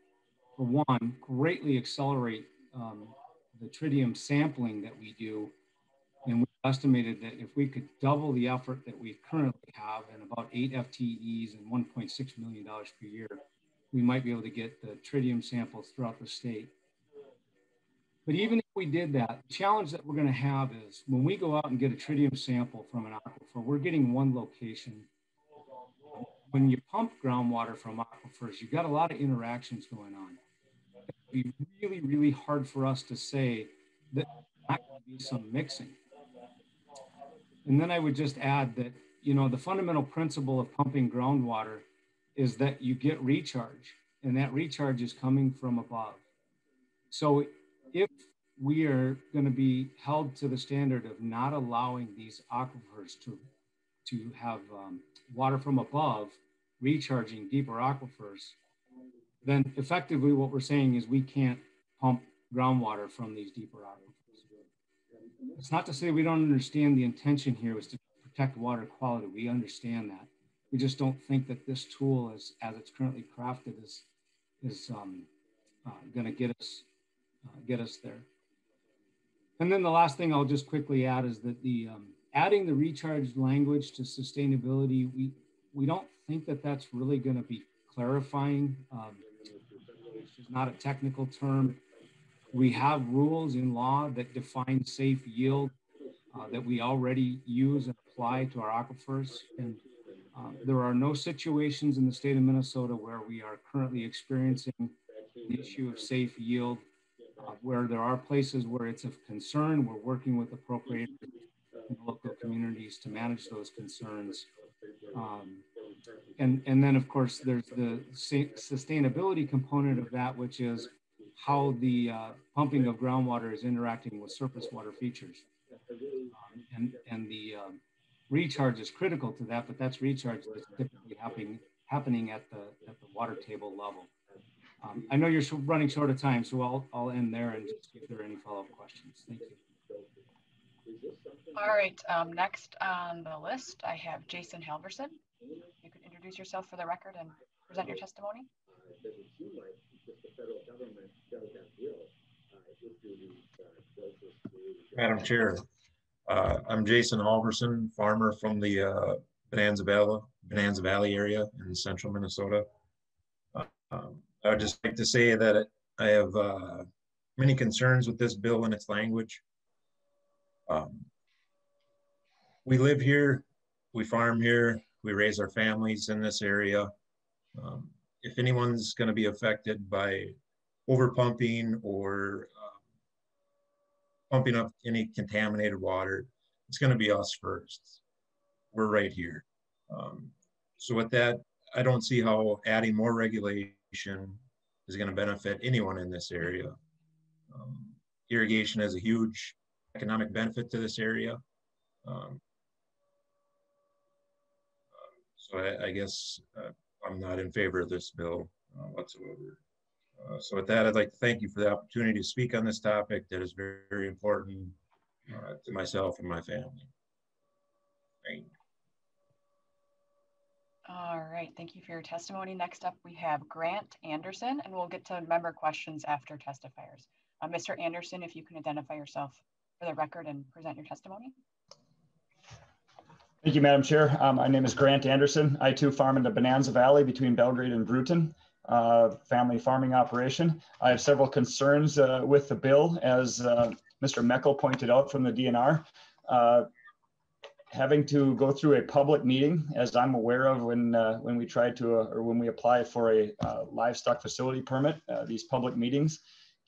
for one, greatly accelerate um, the tritium sampling that we do And we estimated that if we could double the effort that we currently have and about eight FTEs and $1.6 million per year, we might be able to get the tritium samples throughout the state. But even if we did that, the challenge that we're going to have is when we go out and get a tritium sample from an aquifer, we're getting one location. When you pump groundwater from aquifers, you've got a lot of interactions going on. It'd be really, really hard for us to say that not going to be some mixing. And then I would just add that, you know, the fundamental principle of pumping groundwater is that you get recharge, and that recharge is coming from above. So if we are going to be held to the standard of not allowing these aquifers to, to have um, water from above recharging deeper aquifers, then effectively what we're saying is we can't pump groundwater from these deeper aquifers. It's not to say we don't understand the intention here was to protect water quality. We understand that. We just don't think that this tool, is, as it's currently crafted, is is um, uh, going to get us uh, get us there. And then the last thing I'll just quickly add is that the um, adding the recharged language to sustainability, we we don't think that that's really going to be clarifying. Um, it's just not a technical term. We have rules in law that define safe yield uh, that we already use and apply to our aquifers. And uh, there are no situations in the state of Minnesota where we are currently experiencing the issue of safe yield. Uh, where there are places where it's of concern, we're working with appropriate local communities to manage those concerns. Um, and, and then, of course, there's the sustainability component of that, which is how the uh, pumping of groundwater is interacting with surface water features. Um, and, and the um, recharge is critical to that, but that's recharge that's typically happening, happening at the, at the water table level. Um, I know you're running short of time, so I'll, I'll end there and just if there are any follow-up questions. Thank you. All right, um, next on the list, I have Jason Halverson. You could introduce yourself for the record and present your testimony. Madam Chair, uh, I'm Jason Halverson, farmer from the uh, Bonanza Valley, Bonanza Valley area in central Minnesota. Uh, um, I would just like to say that I have uh, many concerns with this bill and its language. Um, we live here, we farm here, we raise our families in this area. Um, if anyone's going to be affected by overpumping or uh, pumping up any contaminated water, it's going to be us first. We're right here. Um, so with that, I don't see how adding more regulation is going to benefit anyone in this area. Um, irrigation has a huge economic benefit to this area. Um, so I, I guess uh, I'm not in favor of this bill uh, whatsoever. Uh, so with that, I'd like to thank you for the opportunity to speak on this topic that is very, very important uh, to myself and my family. Thank you. All right, thank you for your testimony. Next up, we have Grant Anderson, and we'll get to member questions after testifiers. Uh, Mr. Anderson, if you can identify yourself for the record and present your testimony. Thank you, Madam Chair. Um, my name is Grant Anderson. I too farm in the Bonanza Valley between Belgrade and Brooten, uh, family farming operation. I have several concerns uh, with the bill, as uh, Mr. Moeckel pointed out from the DNR. Uh, having to go through a public meeting, as I'm aware of when uh, when we try to uh, or when we apply for a livestock facility permit, these public meetings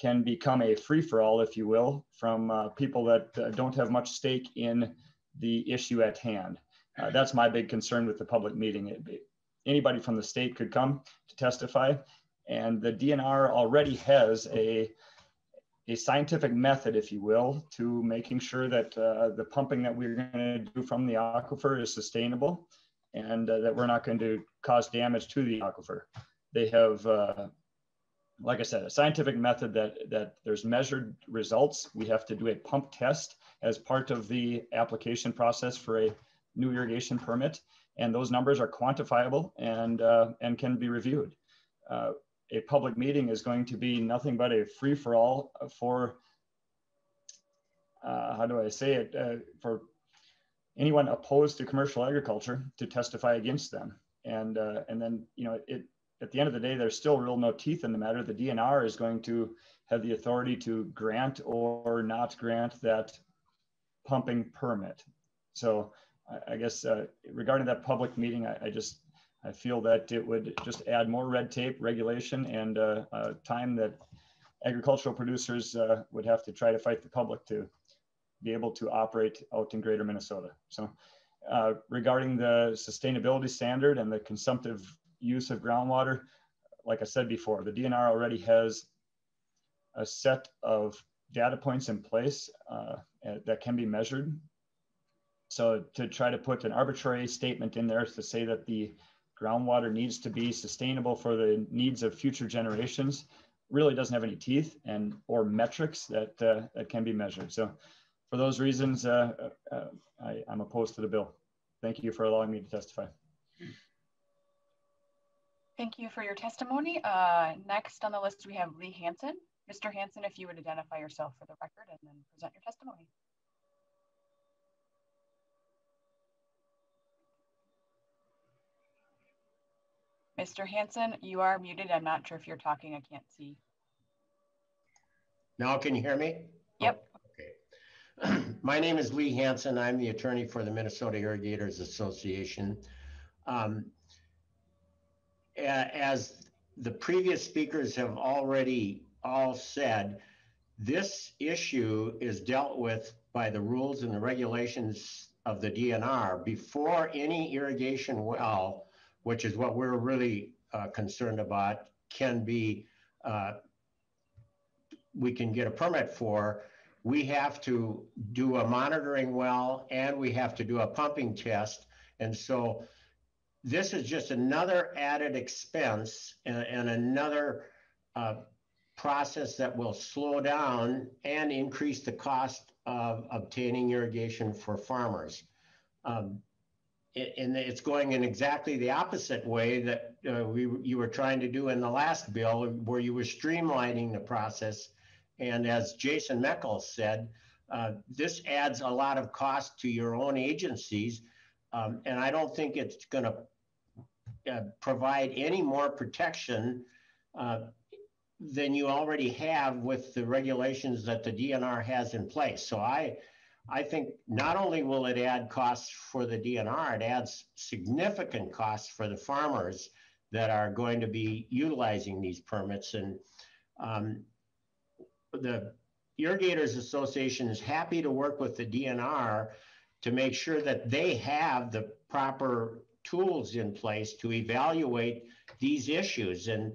can become a free for all, if you will, from people that don't have much stake in the issue at hand. Uh, that's my big concern with the public meeting. It, anybody from the state could come to testify, and the DNR already has a a scientific method, if you will, to making sure that uh, the pumping that we're going to do from the aquifer is sustainable and uh, that we're not going to cause damage to the aquifer. They have, uh, like I said, a scientific method that, that there's measured results. We have to do a pump test as part of the application process for a new irrigation permit. And those numbers are quantifiable and, uh, and can be reviewed. Uh, a public meeting is going to be nothing but a free for all for uh, how do I say it, uh, for anyone opposed to commercial agriculture to testify against them. And, uh, and then, you know, it, at the end of the day, there's still real no teeth in the matter. The DNR is going to have the authority to grant or not grant that pumping permit. So I, guess uh, regarding that public meeting, I, I, just, I feel that it would just add more red tape, regulation, and uh, uh, time that agricultural producers uh, would have to try to fight the public to be able to operate out in greater Minnesota. So uh, regarding the sustainability standard and the consumptive use of groundwater, like I said before, the DNR already has a set of data points in place uh, that can be measured. So to try to put an arbitrary statement in there to say that the groundwater needs to be sustainable for the needs of future generations really doesn't have any teeth and or metrics that, uh, that can be measured. So for those reasons, uh, uh, I, I'm opposed to the bill. Thank you for allowing me to testify. Thank you for your testimony. Uh, next on the list, we have Lee Hansen. Mr. Hansen, if you would identify yourself for the record and then present your testimony. Mr. Hansen, you are muted. I'm not sure if you're talking. I can't see. Now can you hear me? Yep. Okay. My name is Lee Hansen. I'm the attorney for the Minnesota Irrigators Association. Um, as the previous speakers have already all said, this issue is dealt with by the rules and the regulations of the DNR before any irrigation well, which is what we're really uh, concerned about, can be, uh, we can get a permit for we have to do a monitoring well and we have to do a pumping test. And so this is just another added expense and, and another uh, process that will slow down and increase the cost of obtaining irrigation for farmers. Um, and it's going in exactly the opposite way that uh, we you were trying to do in the last bill, where you were streamlining the process and as Jason Moeckel said, uh, this adds a lot of cost to your own agencies. Um, and I don't think it's going to uh, provide any more protection uh, than you already have with the regulations that the DNR has in place. So I, I think not only will it add costs for the DNR, it adds significant costs for the farmers that are going to be utilizing these permits. And um, the Irrigators Association is happy to work with the DNR to make sure that they have the proper tools in place to evaluate these issues. And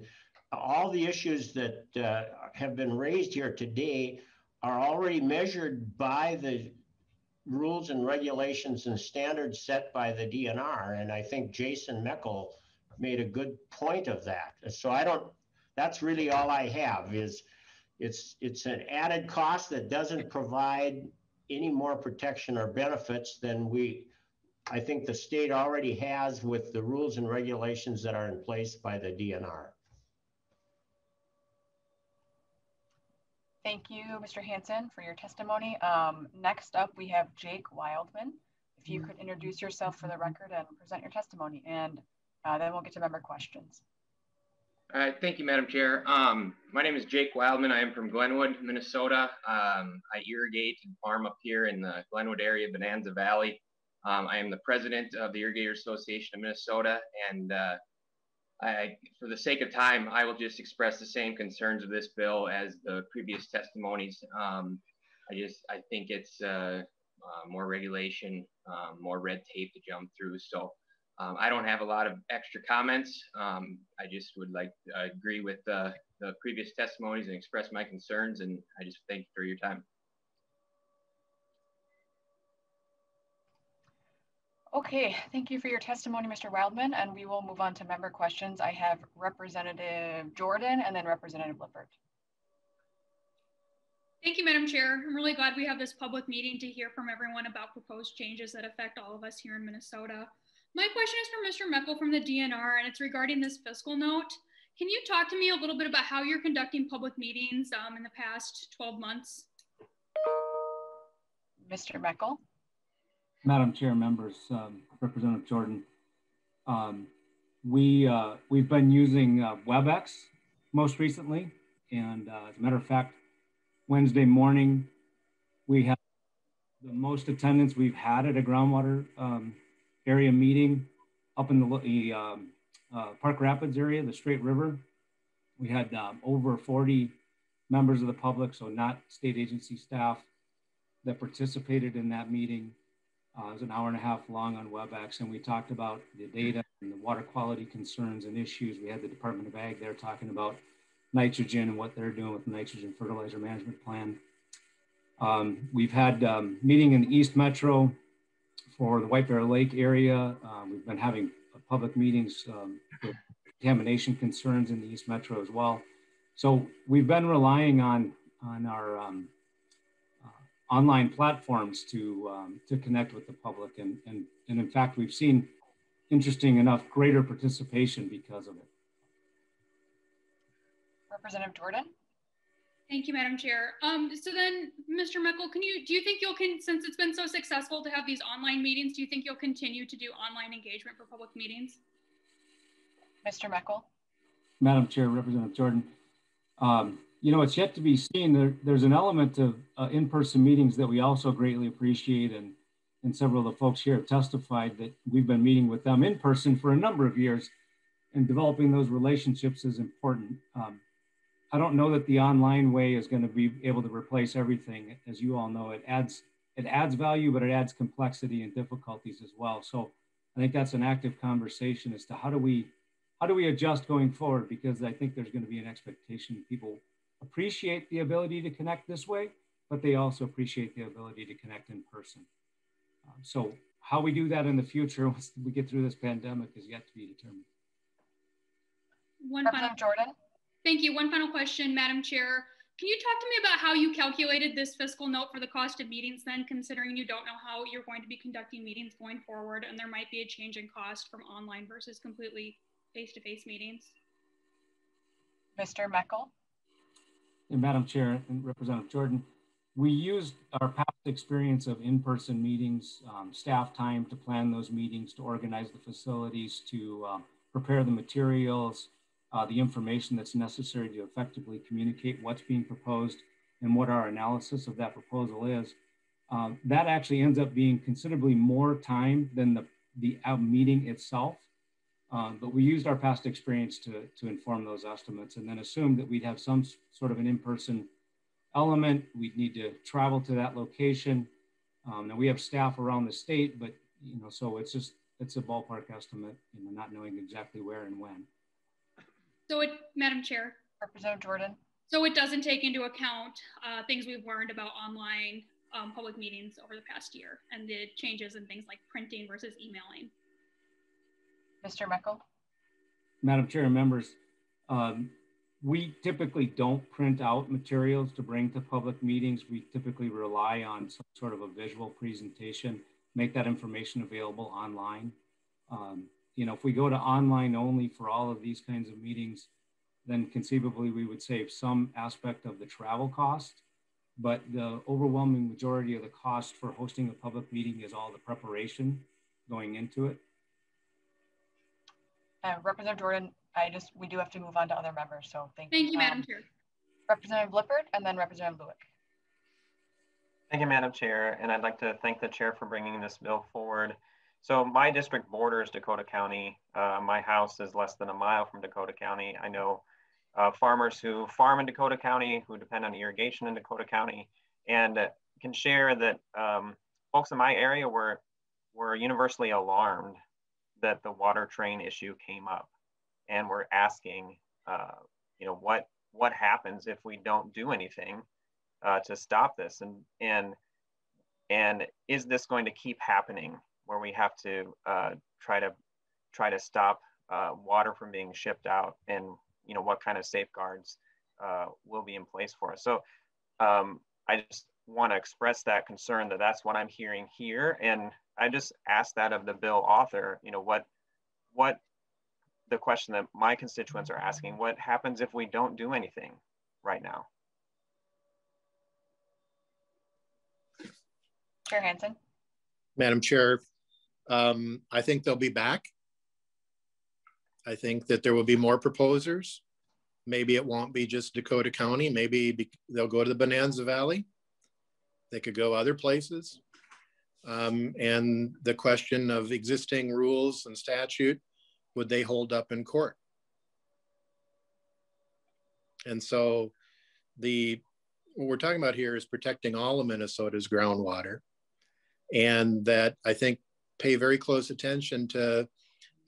all the issues that uh, have been raised here today are already measured by the rules and regulations and standards set by the DNR. And I think Jason Moeckel made a good point of that. So I don't, that's really all I have is it's, it's an added cost that doesn't provide any more protection or benefits than we, I think the state already has with the rules and regulations that are in place by the DNR. Thank you, Mr. Hansen, for your testimony. Um, next up, we have Jake Wildman. If you could introduce yourself for the record and present your testimony, and uh, then we'll get to member questions. Uh, thank you, Madam Chair. Um, my name is Jake Wildman. I am from Glenwood, Minnesota. Um, I irrigate and farm up here in the Glenwood area, Bonanza Valley. Um, I am the president of the Irrigator Association of Minnesota. And uh, I, for the sake of time, I will just express the same concerns of this bill as the previous testimonies. Um, I just, I think it's uh, uh, more regulation, um, more red tape to jump through. So um, I don't have a lot of extra comments. Um, I just would like to agree with uh, the previous testimonies and express my concerns, and I just thank you for your time. Okay, thank you for your testimony, Mr. Wildman, and we will move on to member questions. I have Representative Jordan and then Representative Lippert. Thank you, Madam Chair. I'm really glad we have this public meeting to hear from everyone about proposed changes that affect all of us here in Minnesota. My question is for Mr. Moeckel from the DNR, and it's regarding this fiscal note. Can you talk to me a little bit about how you're conducting public meetings um, in the past 12 months? Mr. Moeckel. Madam Chair, members, um, Representative Jordan, um, we, uh, we've been using uh, WebEx most recently. And uh, as a matter of fact, Wednesday morning, we had the most attendance we've had at a groundwater um, area meeting up in the, the um, uh, Park Rapids area, the Straight River. We had um, over 40 members of the public, so not state agency staff, that participated in that meeting. Uh, it was an hour and a half long on WebEx, and we talked about the data and the water quality concerns and issues. We had the Department of Ag there talking about nitrogen and what they're doing with the nitrogen fertilizer management plan. Um, we've had um, meeting in the East Metro for the White Bear Lake area. Uh, we've been having public meetings um, with contamination concerns in the East Metro as well. So we've been relying on, on our um, uh, online platforms to, um, to connect with the public. And, and, and in fact, we've seen, interesting enough, greater participation because of it. Representative Jordan. Thank you, Madam Chair. Um, so then, Mr. Moeckel, can you do you think you'll can since it's been so successful to have these online meetings, do you think you'll continue to do online engagement for public meetings? Mr. Moeckel. Madam Chair, Representative Jordan. Um, you know, it's yet to be seen. There, there's an element of uh, in-person meetings that we also greatly appreciate, and and several of the folks here have testified that we've been meeting with them in person for a number of years, and developing those relationships is important. Um, I don't know that the online way is going to be able to replace everything. As you all know, it adds it adds value, but it adds complexity and difficulties as well. So I think that's an active conversation as to how do we how do we adjust going forward? Because I think there's going to be an expectation people appreciate the ability to connect this way, but they also appreciate the ability to connect in person. Um, so how we do that in the future once we get through this pandemic is yet to be determined. One final Jordan. Thank you. One final question, Madam Chair. Can you talk to me about how you calculated this fiscal note for the cost of meetings then, considering you don't know how you're going to be conducting meetings going forward and there might be a change in cost from online versus completely face-to-face -face meetings? Mr. Moeckel. And Madam Chair and Representative Jordan, we used our past experience of in-person meetings, um, staff time to plan those meetings, to organize the facilities, to um, prepare the materials, uh, the information that's necessary to effectively communicate what's being proposed and what our analysis of that proposal is. Um, that actually ends up being considerably more time than the, the meeting itself. Um, but we used our past experience to, to inform those estimates and then assumed that we'd have some sort of an in-person element. We'd need to travel to that location. Um, now we have staff around the state, but you know, so it's just, it's a ballpark estimate, you know, not knowing exactly where and when. So it, Madam Chair. Representative Jordan. So it doesn't take into account uh, things we've learned about online um, public meetings over the past year and the changes in things like printing versus emailing. Mr. Moeckel. Madam Chair and members, um, we typically don't print out materials to bring to public meetings. We typically rely on some sort of a visual presentation, make that information available online. Um, you know, if we go to online only for all of these kinds of meetings, then conceivably we would save some aspect of the travel cost. But the overwhelming majority of the cost for hosting a public meeting is all the preparation going into it. Uh, Representative Jordan, I just, we do have to move on to other members, so thank, thank you. Thank you, Madam um, Chair. Representative Lippert and then Representative Lueck. Thank you, Madam Chair, and I'd like to thank the chair for bringing this bill forward. So my district borders Dakota County. Uh, my house is less than a mile from Dakota County. I know uh, farmers who farm in Dakota County, who depend on irrigation in Dakota County, and can share that um, folks in my area were, were universally alarmed that the water train issue came up and were asking, uh, you know, what, what happens if we don't do anything uh, to stop this? And, and, and is this going to keep happening? Where we have to uh, try to try to stop uh, water from being shipped out and you know what kind of safeguards uh, will be in place for us. So um, i just want to express that concern that that's what i'm hearing here. And i just ask that of the bill author you know what what the question that my constituents are asking what happens if we don't do anything right now? Chair Hansen. Madam Chair, um, I think they'll be back. I think that there will be more proposers. Maybe it won't be just Dakota County. Maybe be, they'll go to the Bonanza Valley. They could go other places. Um, and the question of existing rules and statute, would they hold up in court? And so the what we're talking about here is protecting all of Minnesota's groundwater. And that I think pay very close attention to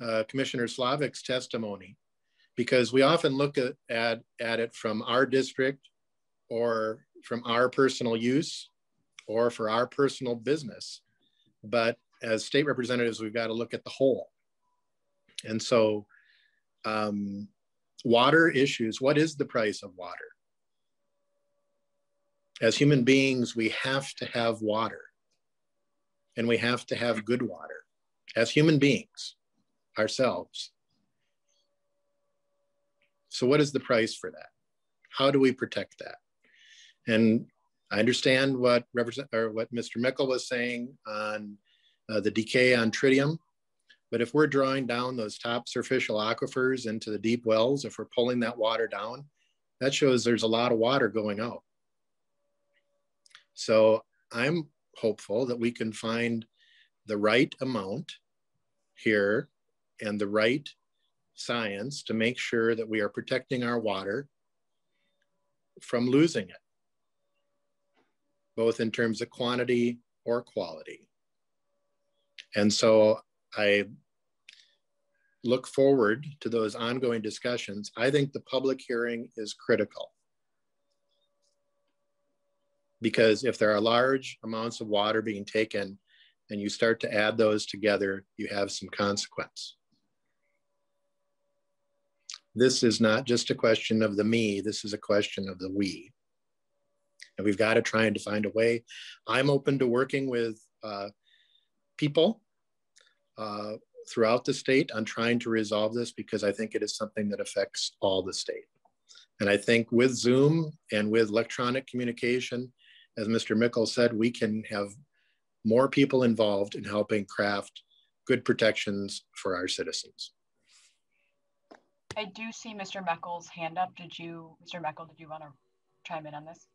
uh, Commissioner Slavik's testimony, because we often look at, at, at it from our district or from our personal use or for our personal business. But as state representatives, we've got to look at the whole. And so um, water issues, what is the price of water? As human beings, we have to have water and we have to have good water as human beings ourselves. So what is the price for that? How do we protect that? And I understand what represent or what Mr. Moeckel was saying on uh, the decay on tritium, but if we're drawing down those top superficial aquifers into the deep wells, if we're pulling that water down, that shows there's a lot of water going out. So I'm hopeful that we can find the right amount here and the right science to make sure that we are protecting our water from losing it, both in terms of quantity or quality. And so I look forward to those ongoing discussions. I think the public hearing is critical because if there are large amounts of water being taken and you start to add those together, you have some consequence. This is not just a question of the me, this is a question of the we. And we've got to try and find a way. I'm open to working with uh, people uh, throughout the state on trying to resolve this because I think it is something that affects all the state. And I think with Zoom and with electronic communication, as Mr. Moeckel said, we can have more people involved in helping craft good protections for our citizens. I do see Mr. Moeckel's hand up. Did you, Mr. Moeckel, did you want to chime in on this?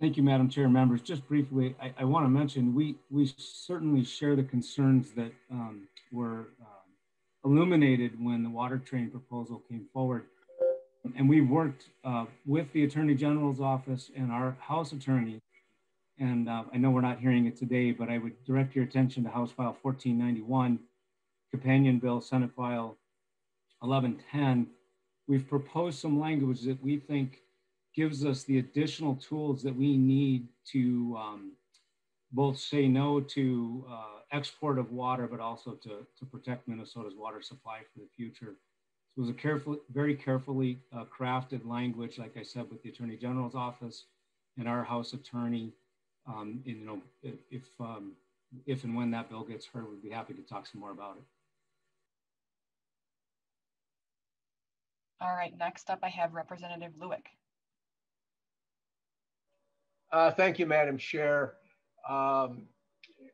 Thank you, Madam Chair. Members, just briefly, I, I want to mention we we certainly share the concerns that um, were um, illuminated when the water train proposal came forward. And we've worked uh, with the Attorney General's office and our House Attorney and uh, I know we're not hearing it today, but I would direct your attention to House File 1491, Companion Bill, Senate File 1110. We've proposed some language that we think gives us the additional tools that we need to um, both say no to uh, export of water, but also to, to protect Minnesota's water supply for the future. So it was a careful, very carefully uh, crafted language, like I said, with the Attorney General's office and our House Attorney um, and, you know, if, um, if and when that bill gets heard, we'd be happy to talk some more about it. All right, next up I have Representative Lueck. Uh, thank you, Madam Chair. Um,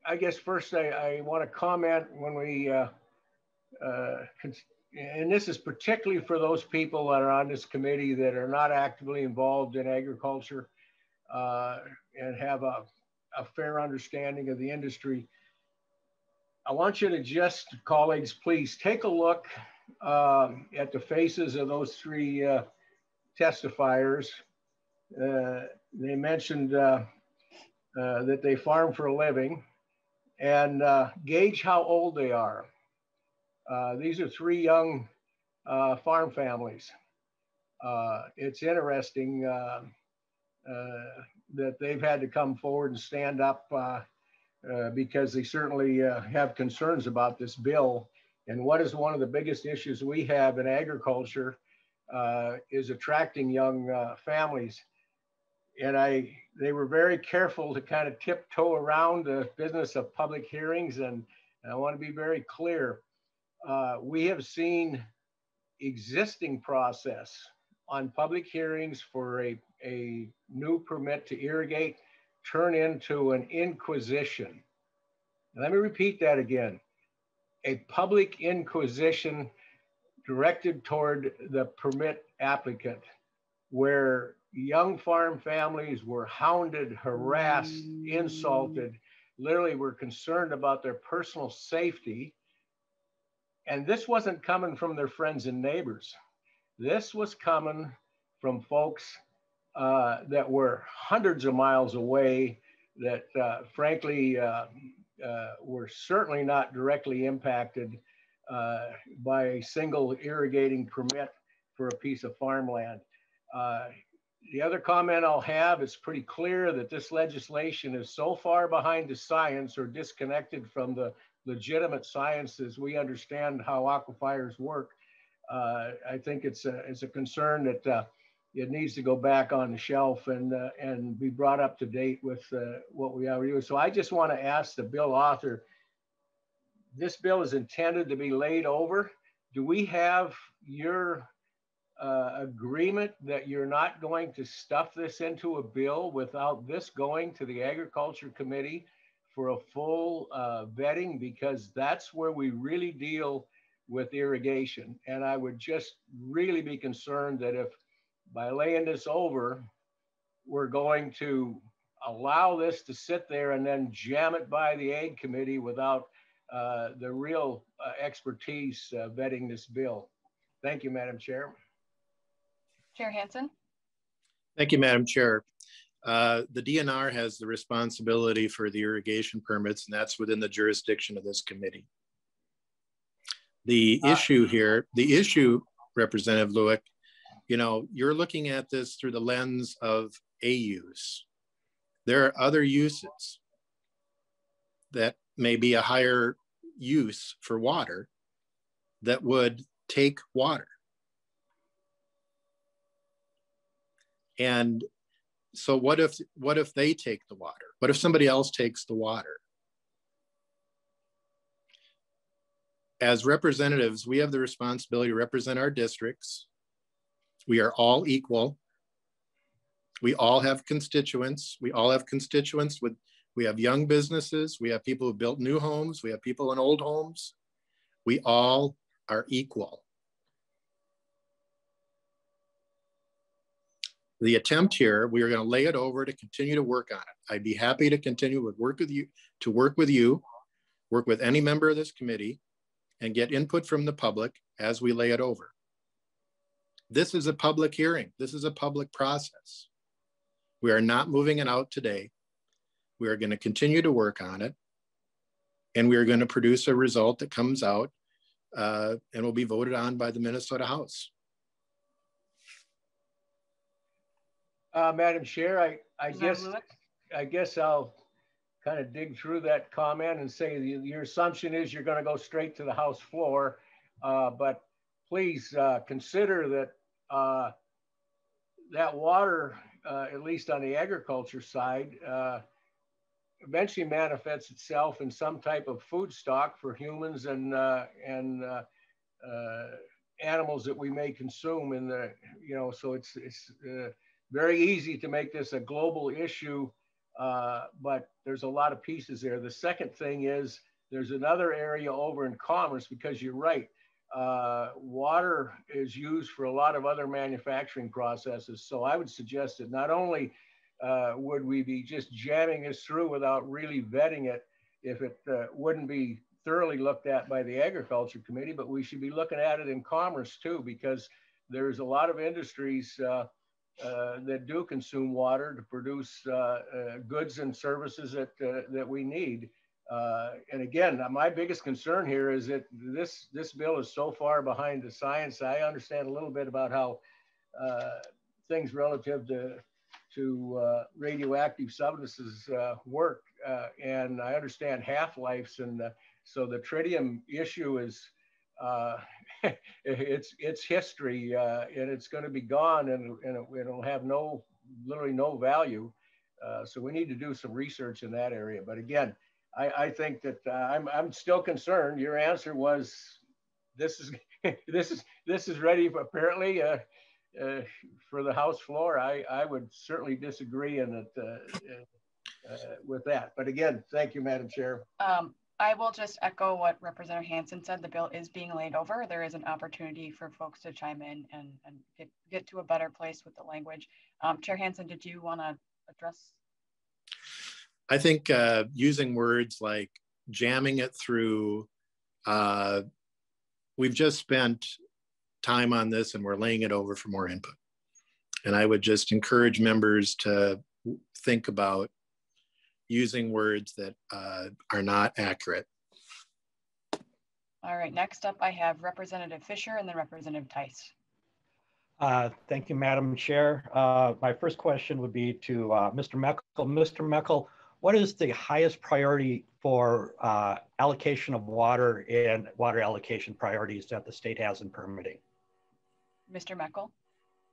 I guess first I, I want to comment when we, uh, uh, and this is particularly for those people that are on this committee that are not actively involved in agriculture uh, and have a, a fair understanding of the industry. I want you to just, colleagues, please take a look um, at the faces of those three uh, testifiers. Uh, they mentioned uh, uh that they farm for a living and uh, gauge how old they are. Uh, these are three young farm families. it's interesting uh, that they've had to come forward and stand up uh, uh, because they certainly have concerns about this bill. And what is one of the biggest issues we have in agriculture is attracting young families. And I, they were very careful to kind of tiptoe around the business of public hearings. And, and I want to be very clear. Uh, we have seen existing process on public hearings for a, a new permit to irrigate turn into an inquisition. Let me repeat that again. A public inquisition directed toward the permit applicant where young farm families were hounded, harassed, insulted, literally were concerned about their personal safety. And this wasn't coming from their friends and neighbors. This was coming from folks uh, that were hundreds of miles away that uh, frankly uh, uh were certainly not directly impacted uh, by a single irrigating permit for a piece of farmland. The other comment I'll have is pretty clear that this legislation is so far behind the science or disconnected from the legitimate science as we understand how aquifers work. Uh, I think it's a, it's a concern that uh, it needs to go back on the shelf and, uh, and be brought up to date with uh, what we are doing. So I just want to ask the bill author, this bill is intended to be laid over. Do we have your uh, agreement that you're not going to stuff this into a bill without this going to the Agriculture Committee for a full uh, vetting because that's where we really deal with irrigation. And I would just really be concerned that if by laying this over, we're going to allow this to sit there and then jam it by the aid Committee without uh, the real uh, expertise uh, vetting this bill. Thank you, Madam Chair. Chair Hansen. Thank you, Madam Chair. Uh, the DNR has the responsibility for the irrigation permits, and that's within the jurisdiction of this committee. The uh, issue here, the issue, Representative Lueck, you know, you're looking at this through the lens of a use. There are other uses that may be a higher use for water that would take water. And so what if what if they take the water? What if somebody else takes the water? As representatives, we have the responsibility to represent our districts. We are all equal. We all have constituents. We all have constituents with we have young businesses. We have people who built new homes. We have people in old homes. We all are equal. The attempt here, we are going to lay it over to continue to work on it. I'd be happy to continue with work with you, to work with you, work with any member of this committee, and get input from the public as we lay it over. This is a public hearing. This is a public process. We are not moving it out today. We are going to continue to work on it. And we are going to produce a result that comes out uh, and will be voted on by the Minnesota House. Uh, Madam Chair, I, I guess I guess I'll kind of dig through that comment and say the, your assumption is you're going to go straight to the House floor, uh, but please uh, consider that uh, that water, uh, at least on the agriculture side, uh, eventually manifests itself in some type of food stock for humans and uh, and animals that we may consume in the you know so it's it's very easy to make this a global issue but there's a lot of pieces there. The second thing is there's another area over in commerce because you're right uh, water is used for a lot of other manufacturing processes so i would suggest that not only uh, would we be just jamming this through without really vetting it if it uh, wouldn't be thoroughly looked at by the agriculture committee, but we should be looking at it in commerce too, because there's a lot of industries uh, uh that do consume water to produce uh, goods and services that, that we need. And again, my biggest concern here is that this, this bill is so far behind the science. I understand a little bit about how things relative to to uh, radioactive substances uh, work. Uh, and I understand half-lives. And so the tritium issue is, uh, it's, it's history uh, and it's going to be gone and, and it, will have no, literally no value. Uh, so we need to do some research in that area. But again, I, I think that I'm, I'm still concerned. Your answer was, this is, this is, this is ready. Apparently, uh, for the House floor, I, I would certainly disagree in that uh, uh, with that. But again, thank you, Madam Chair. Um, I will just echo what Representative Hansen said. The bill is being laid over. There is an opportunity for folks to chime in and, and get, get to a better place with the language. Um, Chair Hansen, did you want to address? I think uh, using words like jamming it through, uh, we've just spent time on this and we're laying it over for more input. And I would just encourage members to think about using words that uh, are not accurate. All right, next up I have Representative Fischer and then Representative Theis. Uh, thank you, Madam Chair. Uh, my first question would be to uh, Mr. Moeckel. Mr. Moeckel, what is the highest priority for uh, allocation of water and water allocation priorities that the state has in permitting? Mr. Moeckel.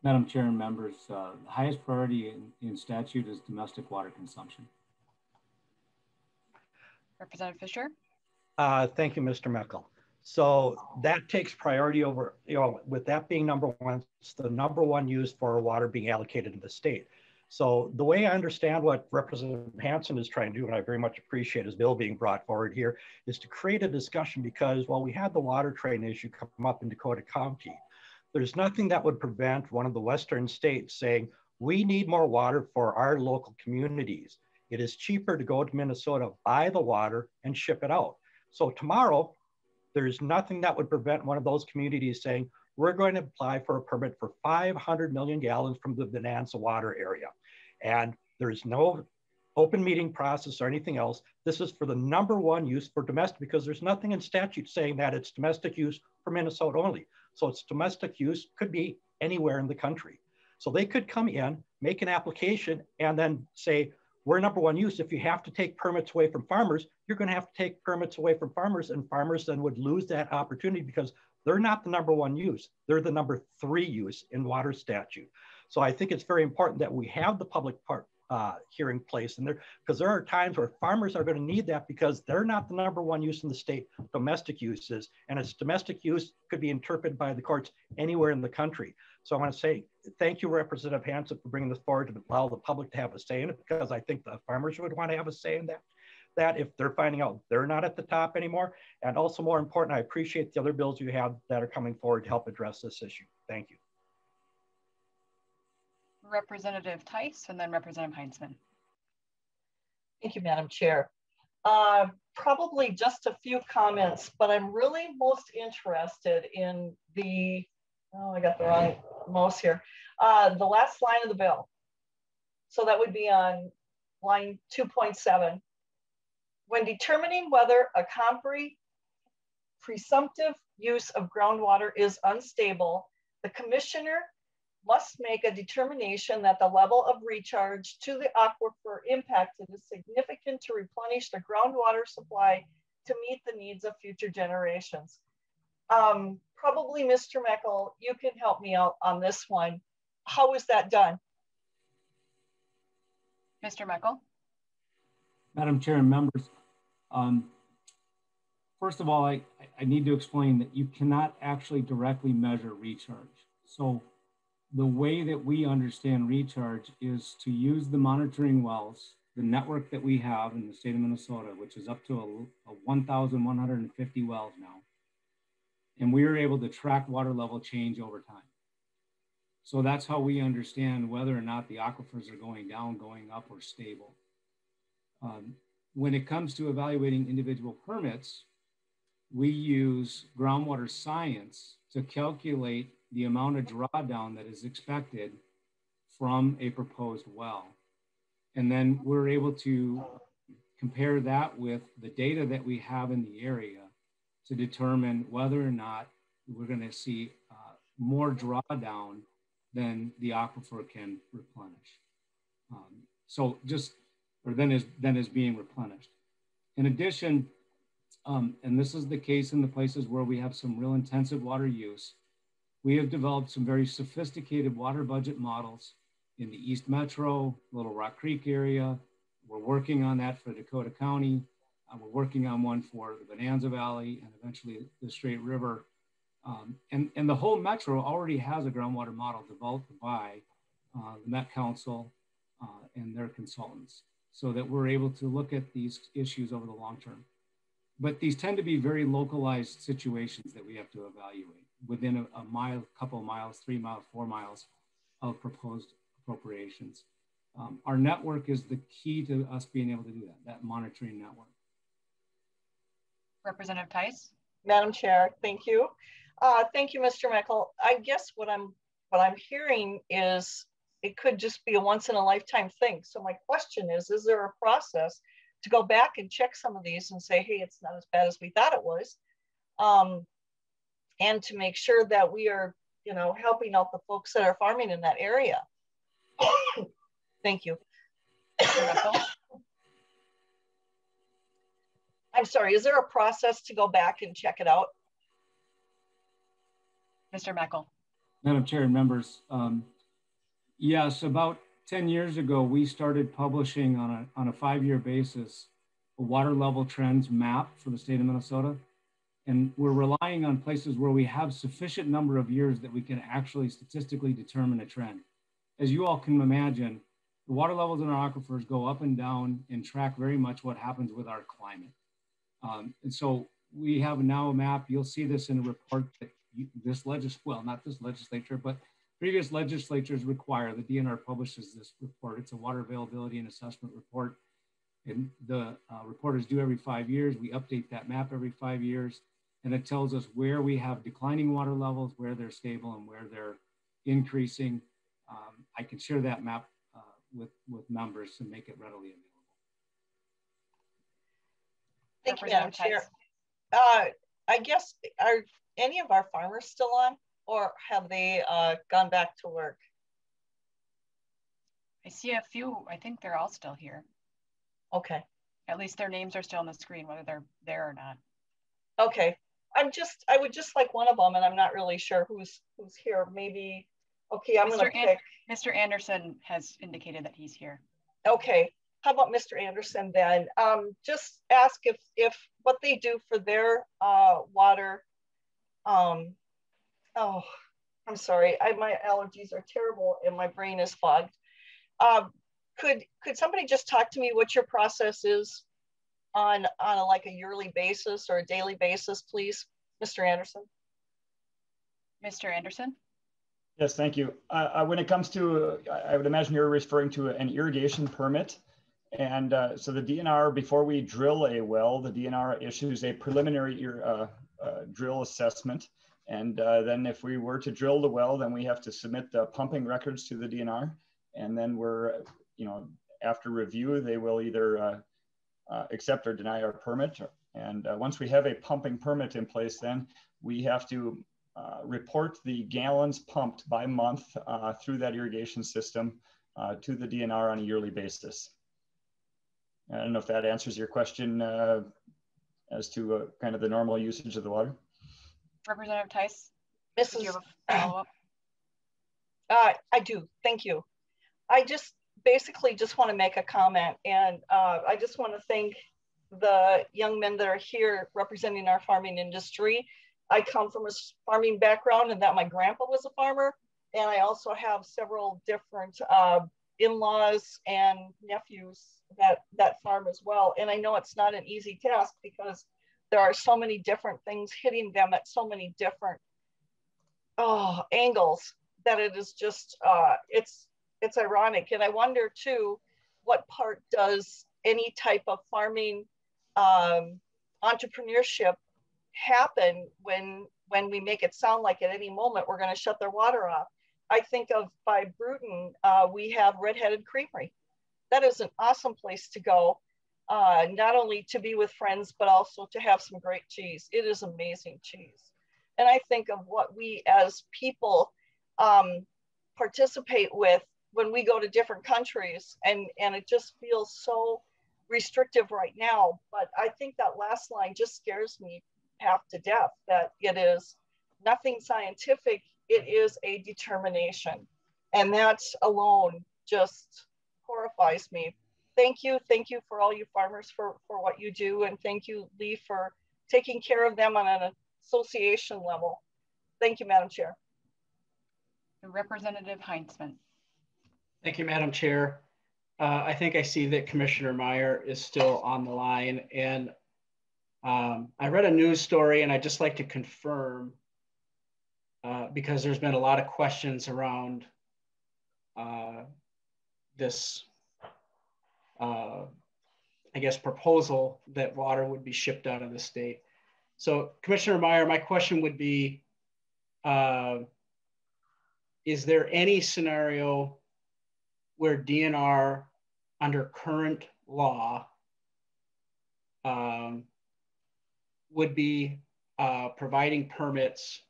Madam Chair and members, uh, the highest priority in, in statute is domestic water consumption. Representative Fischer. Uh, thank you, Mr. Moeckel. So that takes priority over, you know, with that being number one, it's the number one use for water being allocated to the state. So the way I understand what Representative Hansen is trying to do, and I very much appreciate his bill being brought forward here, is to create a discussion because while we had the water train issue come up in Dakota County, there's nothing that would prevent one of the Western states saying, we need more water for our local communities. It is cheaper to go to Minnesota, buy the water, and ship it out. So tomorrow, there's nothing that would prevent one of those communities saying, we're going to apply for a permit for 500 million gallons from the Bonanza water area. And there's no open meeting process or anything else. This is for the number one use for domestic because there's nothing in statute saying that it's domestic use for Minnesota only. So it's domestic use, could be anywhere in the country. So they could come in, make an application, and then say, we're number one use. If you have to take permits away from farmers, you're going to have to take permits away from farmers, and farmers then would lose that opportunity because they're not the number one use. They're the number three use in water statute. So I think it's very important that we have the public part uh, hearing place in there because there are times where farmers are going to need that because they're not the number one use in the state domestic uses. And its domestic use could be interpreted by the courts anywhere in the country. So i want to say thank you representative hansen for bringing this forward to allow the public to have a say in it because i think the farmers would want to have a say in that that if they're finding out they're not at the top anymore. And also more important i appreciate the other bills you have that are coming forward to help address this issue. Thank you Representative Theis and then Representative Heintzeman. Thank you, Madam Chair. Uh, probably just a few comments, but I'm really most interested in the, oh, I got the wrong mouse here, uh, the last line of the bill. So that would be on line 2.7. When determining whether a compre presumptive use of groundwater is unstable, the commissioner must make a determination that the level of recharge to the aquifer impacted is significant to replenish the groundwater supply to meet the needs of future generations. Um, probably Mr. Moeckel, you can help me out on this one. How is that done? Mr. Moeckel. Madam Chair and members, um, first of all, I, I need to explain that you cannot actually directly measure recharge. So the way that we understand recharge is to use the monitoring wells, the network that we have in the state of Minnesota, which is up to a, a 1,150 wells now. And we are able to track water level change over time. So that's how we understand whether or not the aquifers are going down, going up, or stable. Um, when it comes to evaluating individual permits, we use groundwater science to calculate the amount of drawdown that is expected from a proposed well. And then we're able to compare that with the data that we have in the area to determine whether or not we're going to see uh, more drawdown than the aquifer can replenish. Um, so just, or then is, then is being replenished. In addition, um, and this is the case in the places where we have some real intensive water use, we have developed some very sophisticated water budget models in the East Metro, Little Rock Creek area. We're working on that for Dakota County. Uh, we're working on one for the Bonanza Valley and eventually the Straight River. Um, and, and the whole metro already has a groundwater model developed by uh, the Met Council uh, and their consultants. so that we're able to look at these issues over the long term. But these tend to be very localized situations that we have to evaluate within a, a mile, couple of miles, three miles, four miles of proposed appropriations. Um, our network is the key to us being able to do that, that monitoring network. Representative Theis. Madam Chair, thank you. Uh, thank you, Mr. Moeckel. I guess what I'm what I'm hearing is it could just be a once in a lifetime thing. So my question is, is there a process to go back and check some of these and say, hey, it's not as bad as we thought it was? Um, and to make sure that we are, you know, helping out the folks that are farming in that area. Thank you. I'm sorry, is there a process to go back and check it out? Mr. Moeckel. Madam Chair and members, um, yes, about 10 years ago, we started publishing on a, on a five-year basis a water level trends map for the state of Minnesota. And we're relying on places where we have sufficient number of years that we can actually statistically determine a trend. As you all can imagine, the water levels in our aquifers go up and down and track very much what happens with our climate. Um, and so we have now a map, you'll see this in a report that you, this legis, well, not this legislature, but previous legislatures require, the DNR publishes this report. It's a water availability and assessment report. And the uh, report is due every five years. We update that map every five years. And it tells us where we have declining water levels, where they're stable and where they're increasing. Um, I can share that map uh, with, with members to make it readily available. Thank you, Madam Chair. Uh, I guess, are any of our farmers still on or have they uh, gone back to work? I see a few, I think they're all still here. Okay. At least their names are still on the screen, whether they're there or not. Okay. I'm just, I would just like one of them and I'm not really sure who's who's here. Maybe, okay, I'm gonna An pick. Mr. Anderson has indicated that he's here. Okay, how about Mr. Anderson then? Um, just ask if if what they do for their uh, water. Um, oh, I'm sorry, I, my allergies are terrible and my brain is fogged. Um, could could somebody just talk to me what your process is on on a, like a yearly basis or a daily basis, please, Mr. Anderson? Mr. Anderson. Yes, thank you. Uh, uh, when it comes to, uh, I would imagine you're referring to an irrigation permit. And uh, so the DNR, before we drill a well, the DNR issues a preliminary uh, uh, drill assessment. And then if we were to drill the well, then we have to submit the pumping records to the DNR. And then we're, you know, after review, they will either accept or deny our permit. And once we have a pumping permit in place, then we have to uh, report the gallons pumped by month uh, through that irrigation system uh, to the DNR on a yearly basis. I don't know if that answers your question uh, as to uh, kind of the normal usage of the water. Representative Theis, Mrs. do you have a follow-up? Uh, I do, thank you. I just basically just want to make a comment and I just want to thank the young men that are here representing our farming industry I come from a farming background and that my grandpa was a farmer. And I also have several different uh, in-laws and nephews that, that farm as well. And I know it's not an easy task because there are so many different things hitting them at so many different oh, angles that it is just, uh, it's, it's ironic. And I wonder too, what part does any type of farming um, entrepreneurship happen when when we make it sound like at any moment we're going to shut their water off. I think of by Brooten, uh, we have Redheaded Creamery. That is an awesome place to go, uh, not only to be with friends, but also to have some great cheese. It is amazing cheese. And I think of what we as people um, participate with when we go to different countries, and, and it just feels so restrictive right now. But I think that last line just scares me half to death, that it is nothing scientific, it is a determination. And that alone just horrifies me. Thank you. Thank you for all you farmers for, for what you do. And thank you, Lee, for taking care of them on an association level. Thank you, Madam Chair. Representative Heintzeman. Thank you, Madam Chair. Uh, I think I see that Commissioner Meyer is still on the line. And um, I read a news story and I'd just like to confirm uh, because there's been a lot of questions around uh, this, uh, I guess, proposal that water would be shipped out of the state. So Commissioner Meyer, my question would be, uh, is there any scenario where DNR under current law um, would be uh, providing permits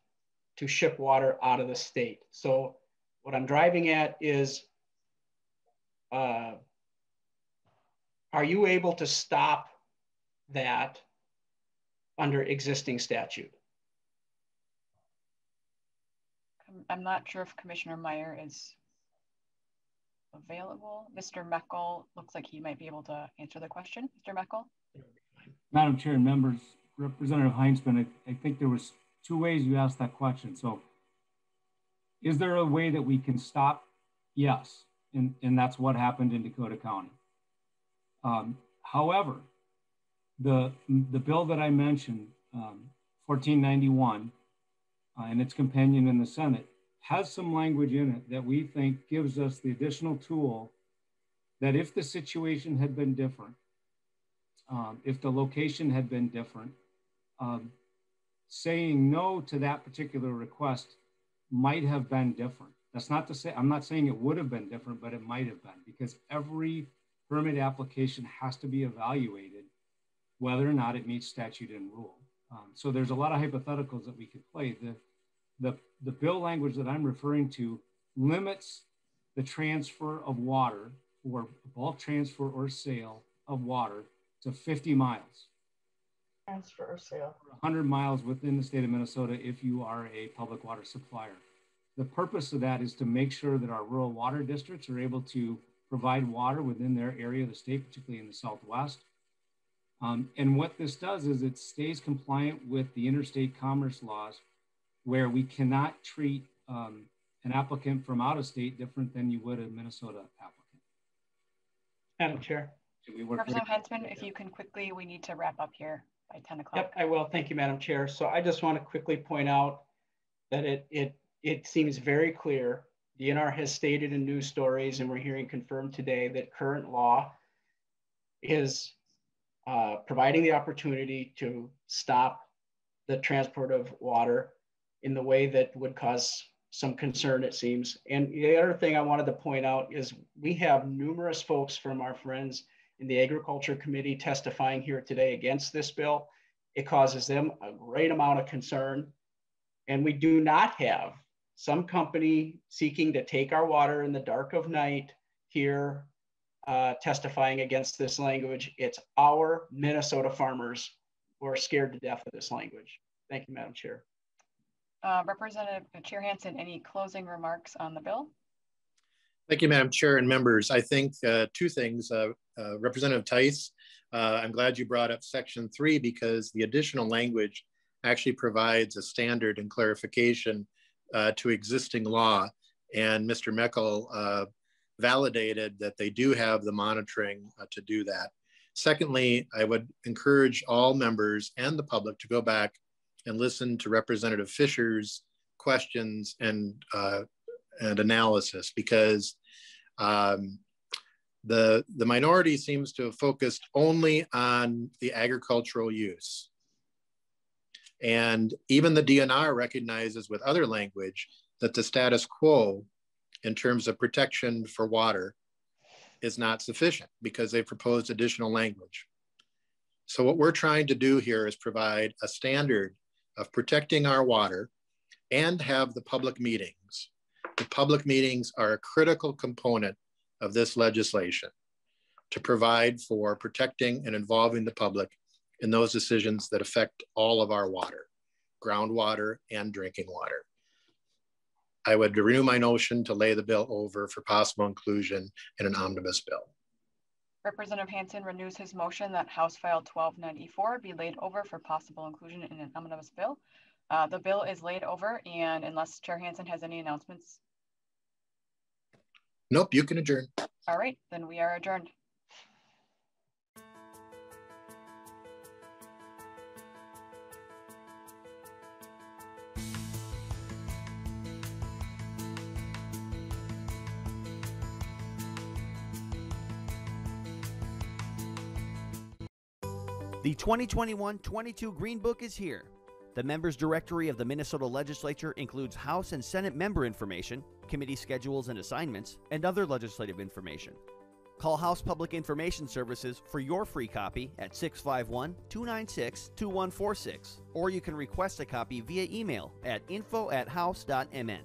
to ship water out of the state. So what I'm driving at is, uh, are you able to stop that under existing statute? I'm not sure if Commissioner Meyer is available. Mr. Moeckel looks like he might be able to answer the question. Mr. Moeckel? Madam Chair and members, Representative Heintzeman, I, I think there was two ways you asked that question. So is there a way that we can stop? Yes, and, and that's what happened in Dakota County. Um, however, the, the bill that I mentioned, um, 1491, uh, and its companion in the Senate, has some language in it that we think gives us the additional tool that if the situation had been different, um, if the location had been different, um, saying no to that particular request might have been different. That's not to say, I'm not saying it would have been different, but it might have been because every permit application has to be evaluated whether or not it meets statute and rule. Um, so there's a lot of hypotheticals that we could play. The, the, the bill language that I'm referring to limits the transfer of water or bulk transfer or sale of water to 50 miles. Transfer or sale. 100 miles within the state of Minnesota if you are a public water supplier. The purpose of that is to make sure that our rural water districts are able to provide water within their area of the state, particularly in the Southwest. Um, and what this does is it stays compliant with the interstate commerce laws where we cannot treat um, an applicant from out of state different than you would a Minnesota applicant. Madam Chair. Representative Heintzeman, if you can quickly, we need to wrap up here by 10 o'clock. Yep, I will. Thank you, Madam Chair. So I just want to quickly point out that it, it, it seems very clear. DNR has stated in news stories, and we're hearing confirmed today, that current law is uh, providing the opportunity to stop the transport of water in the way that would cause some concern, it seems. And the other thing I wanted to point out is we have numerous folks from our friends in the Agriculture Committee testifying here today against this bill. It causes them a great amount of concern. And we do not have some company seeking to take our water in the dark of night here uh, testifying against this language. It's our Minnesota farmers who are scared to death of this language. Thank you, Madam Chair. Uh, Representative Chair Hansen, any closing remarks on the bill? Thank you, Madam Chair and members. I think uh, two things. Uh, uh, Representative Theis, uh, I'm glad you brought up section three because the additional language actually provides a standard and clarification uh, to existing law. And Mr. Moeckel uh, validated that they do have the monitoring to do that. Secondly, I would encourage all members and the public to go back and listen to Representative Fischer's questions and and analysis because um, the, the minority seems to have focused only on the agricultural use. And even the DNR recognizes with other language that the status quo in terms of protection for water is not sufficient because they proposed additional language. So what we're trying to do here is provide a standard of protecting our water and have the public meetings. The public meetings are a critical component of this legislation to provide for protecting and involving the public in those decisions that affect all of our water, groundwater and drinking water. I would renew my notion to lay the bill over for possible inclusion in an omnibus bill. Representative Hansen renews his motion that House File 1294 be laid over for possible inclusion in an omnibus bill. Uh, the bill is laid over and unless Chair Hansen has any announcements, Nope, you can adjourn. All right, then we are adjourned. The 2021-22 Green Book is here. The members directory of the Minnesota Legislature includes House and Senate member information, committee schedules and assignments, and other legislative information. Call House Public Information Services for your free copy at 651 296 2146, or you can request a copy via email at info at house.mn.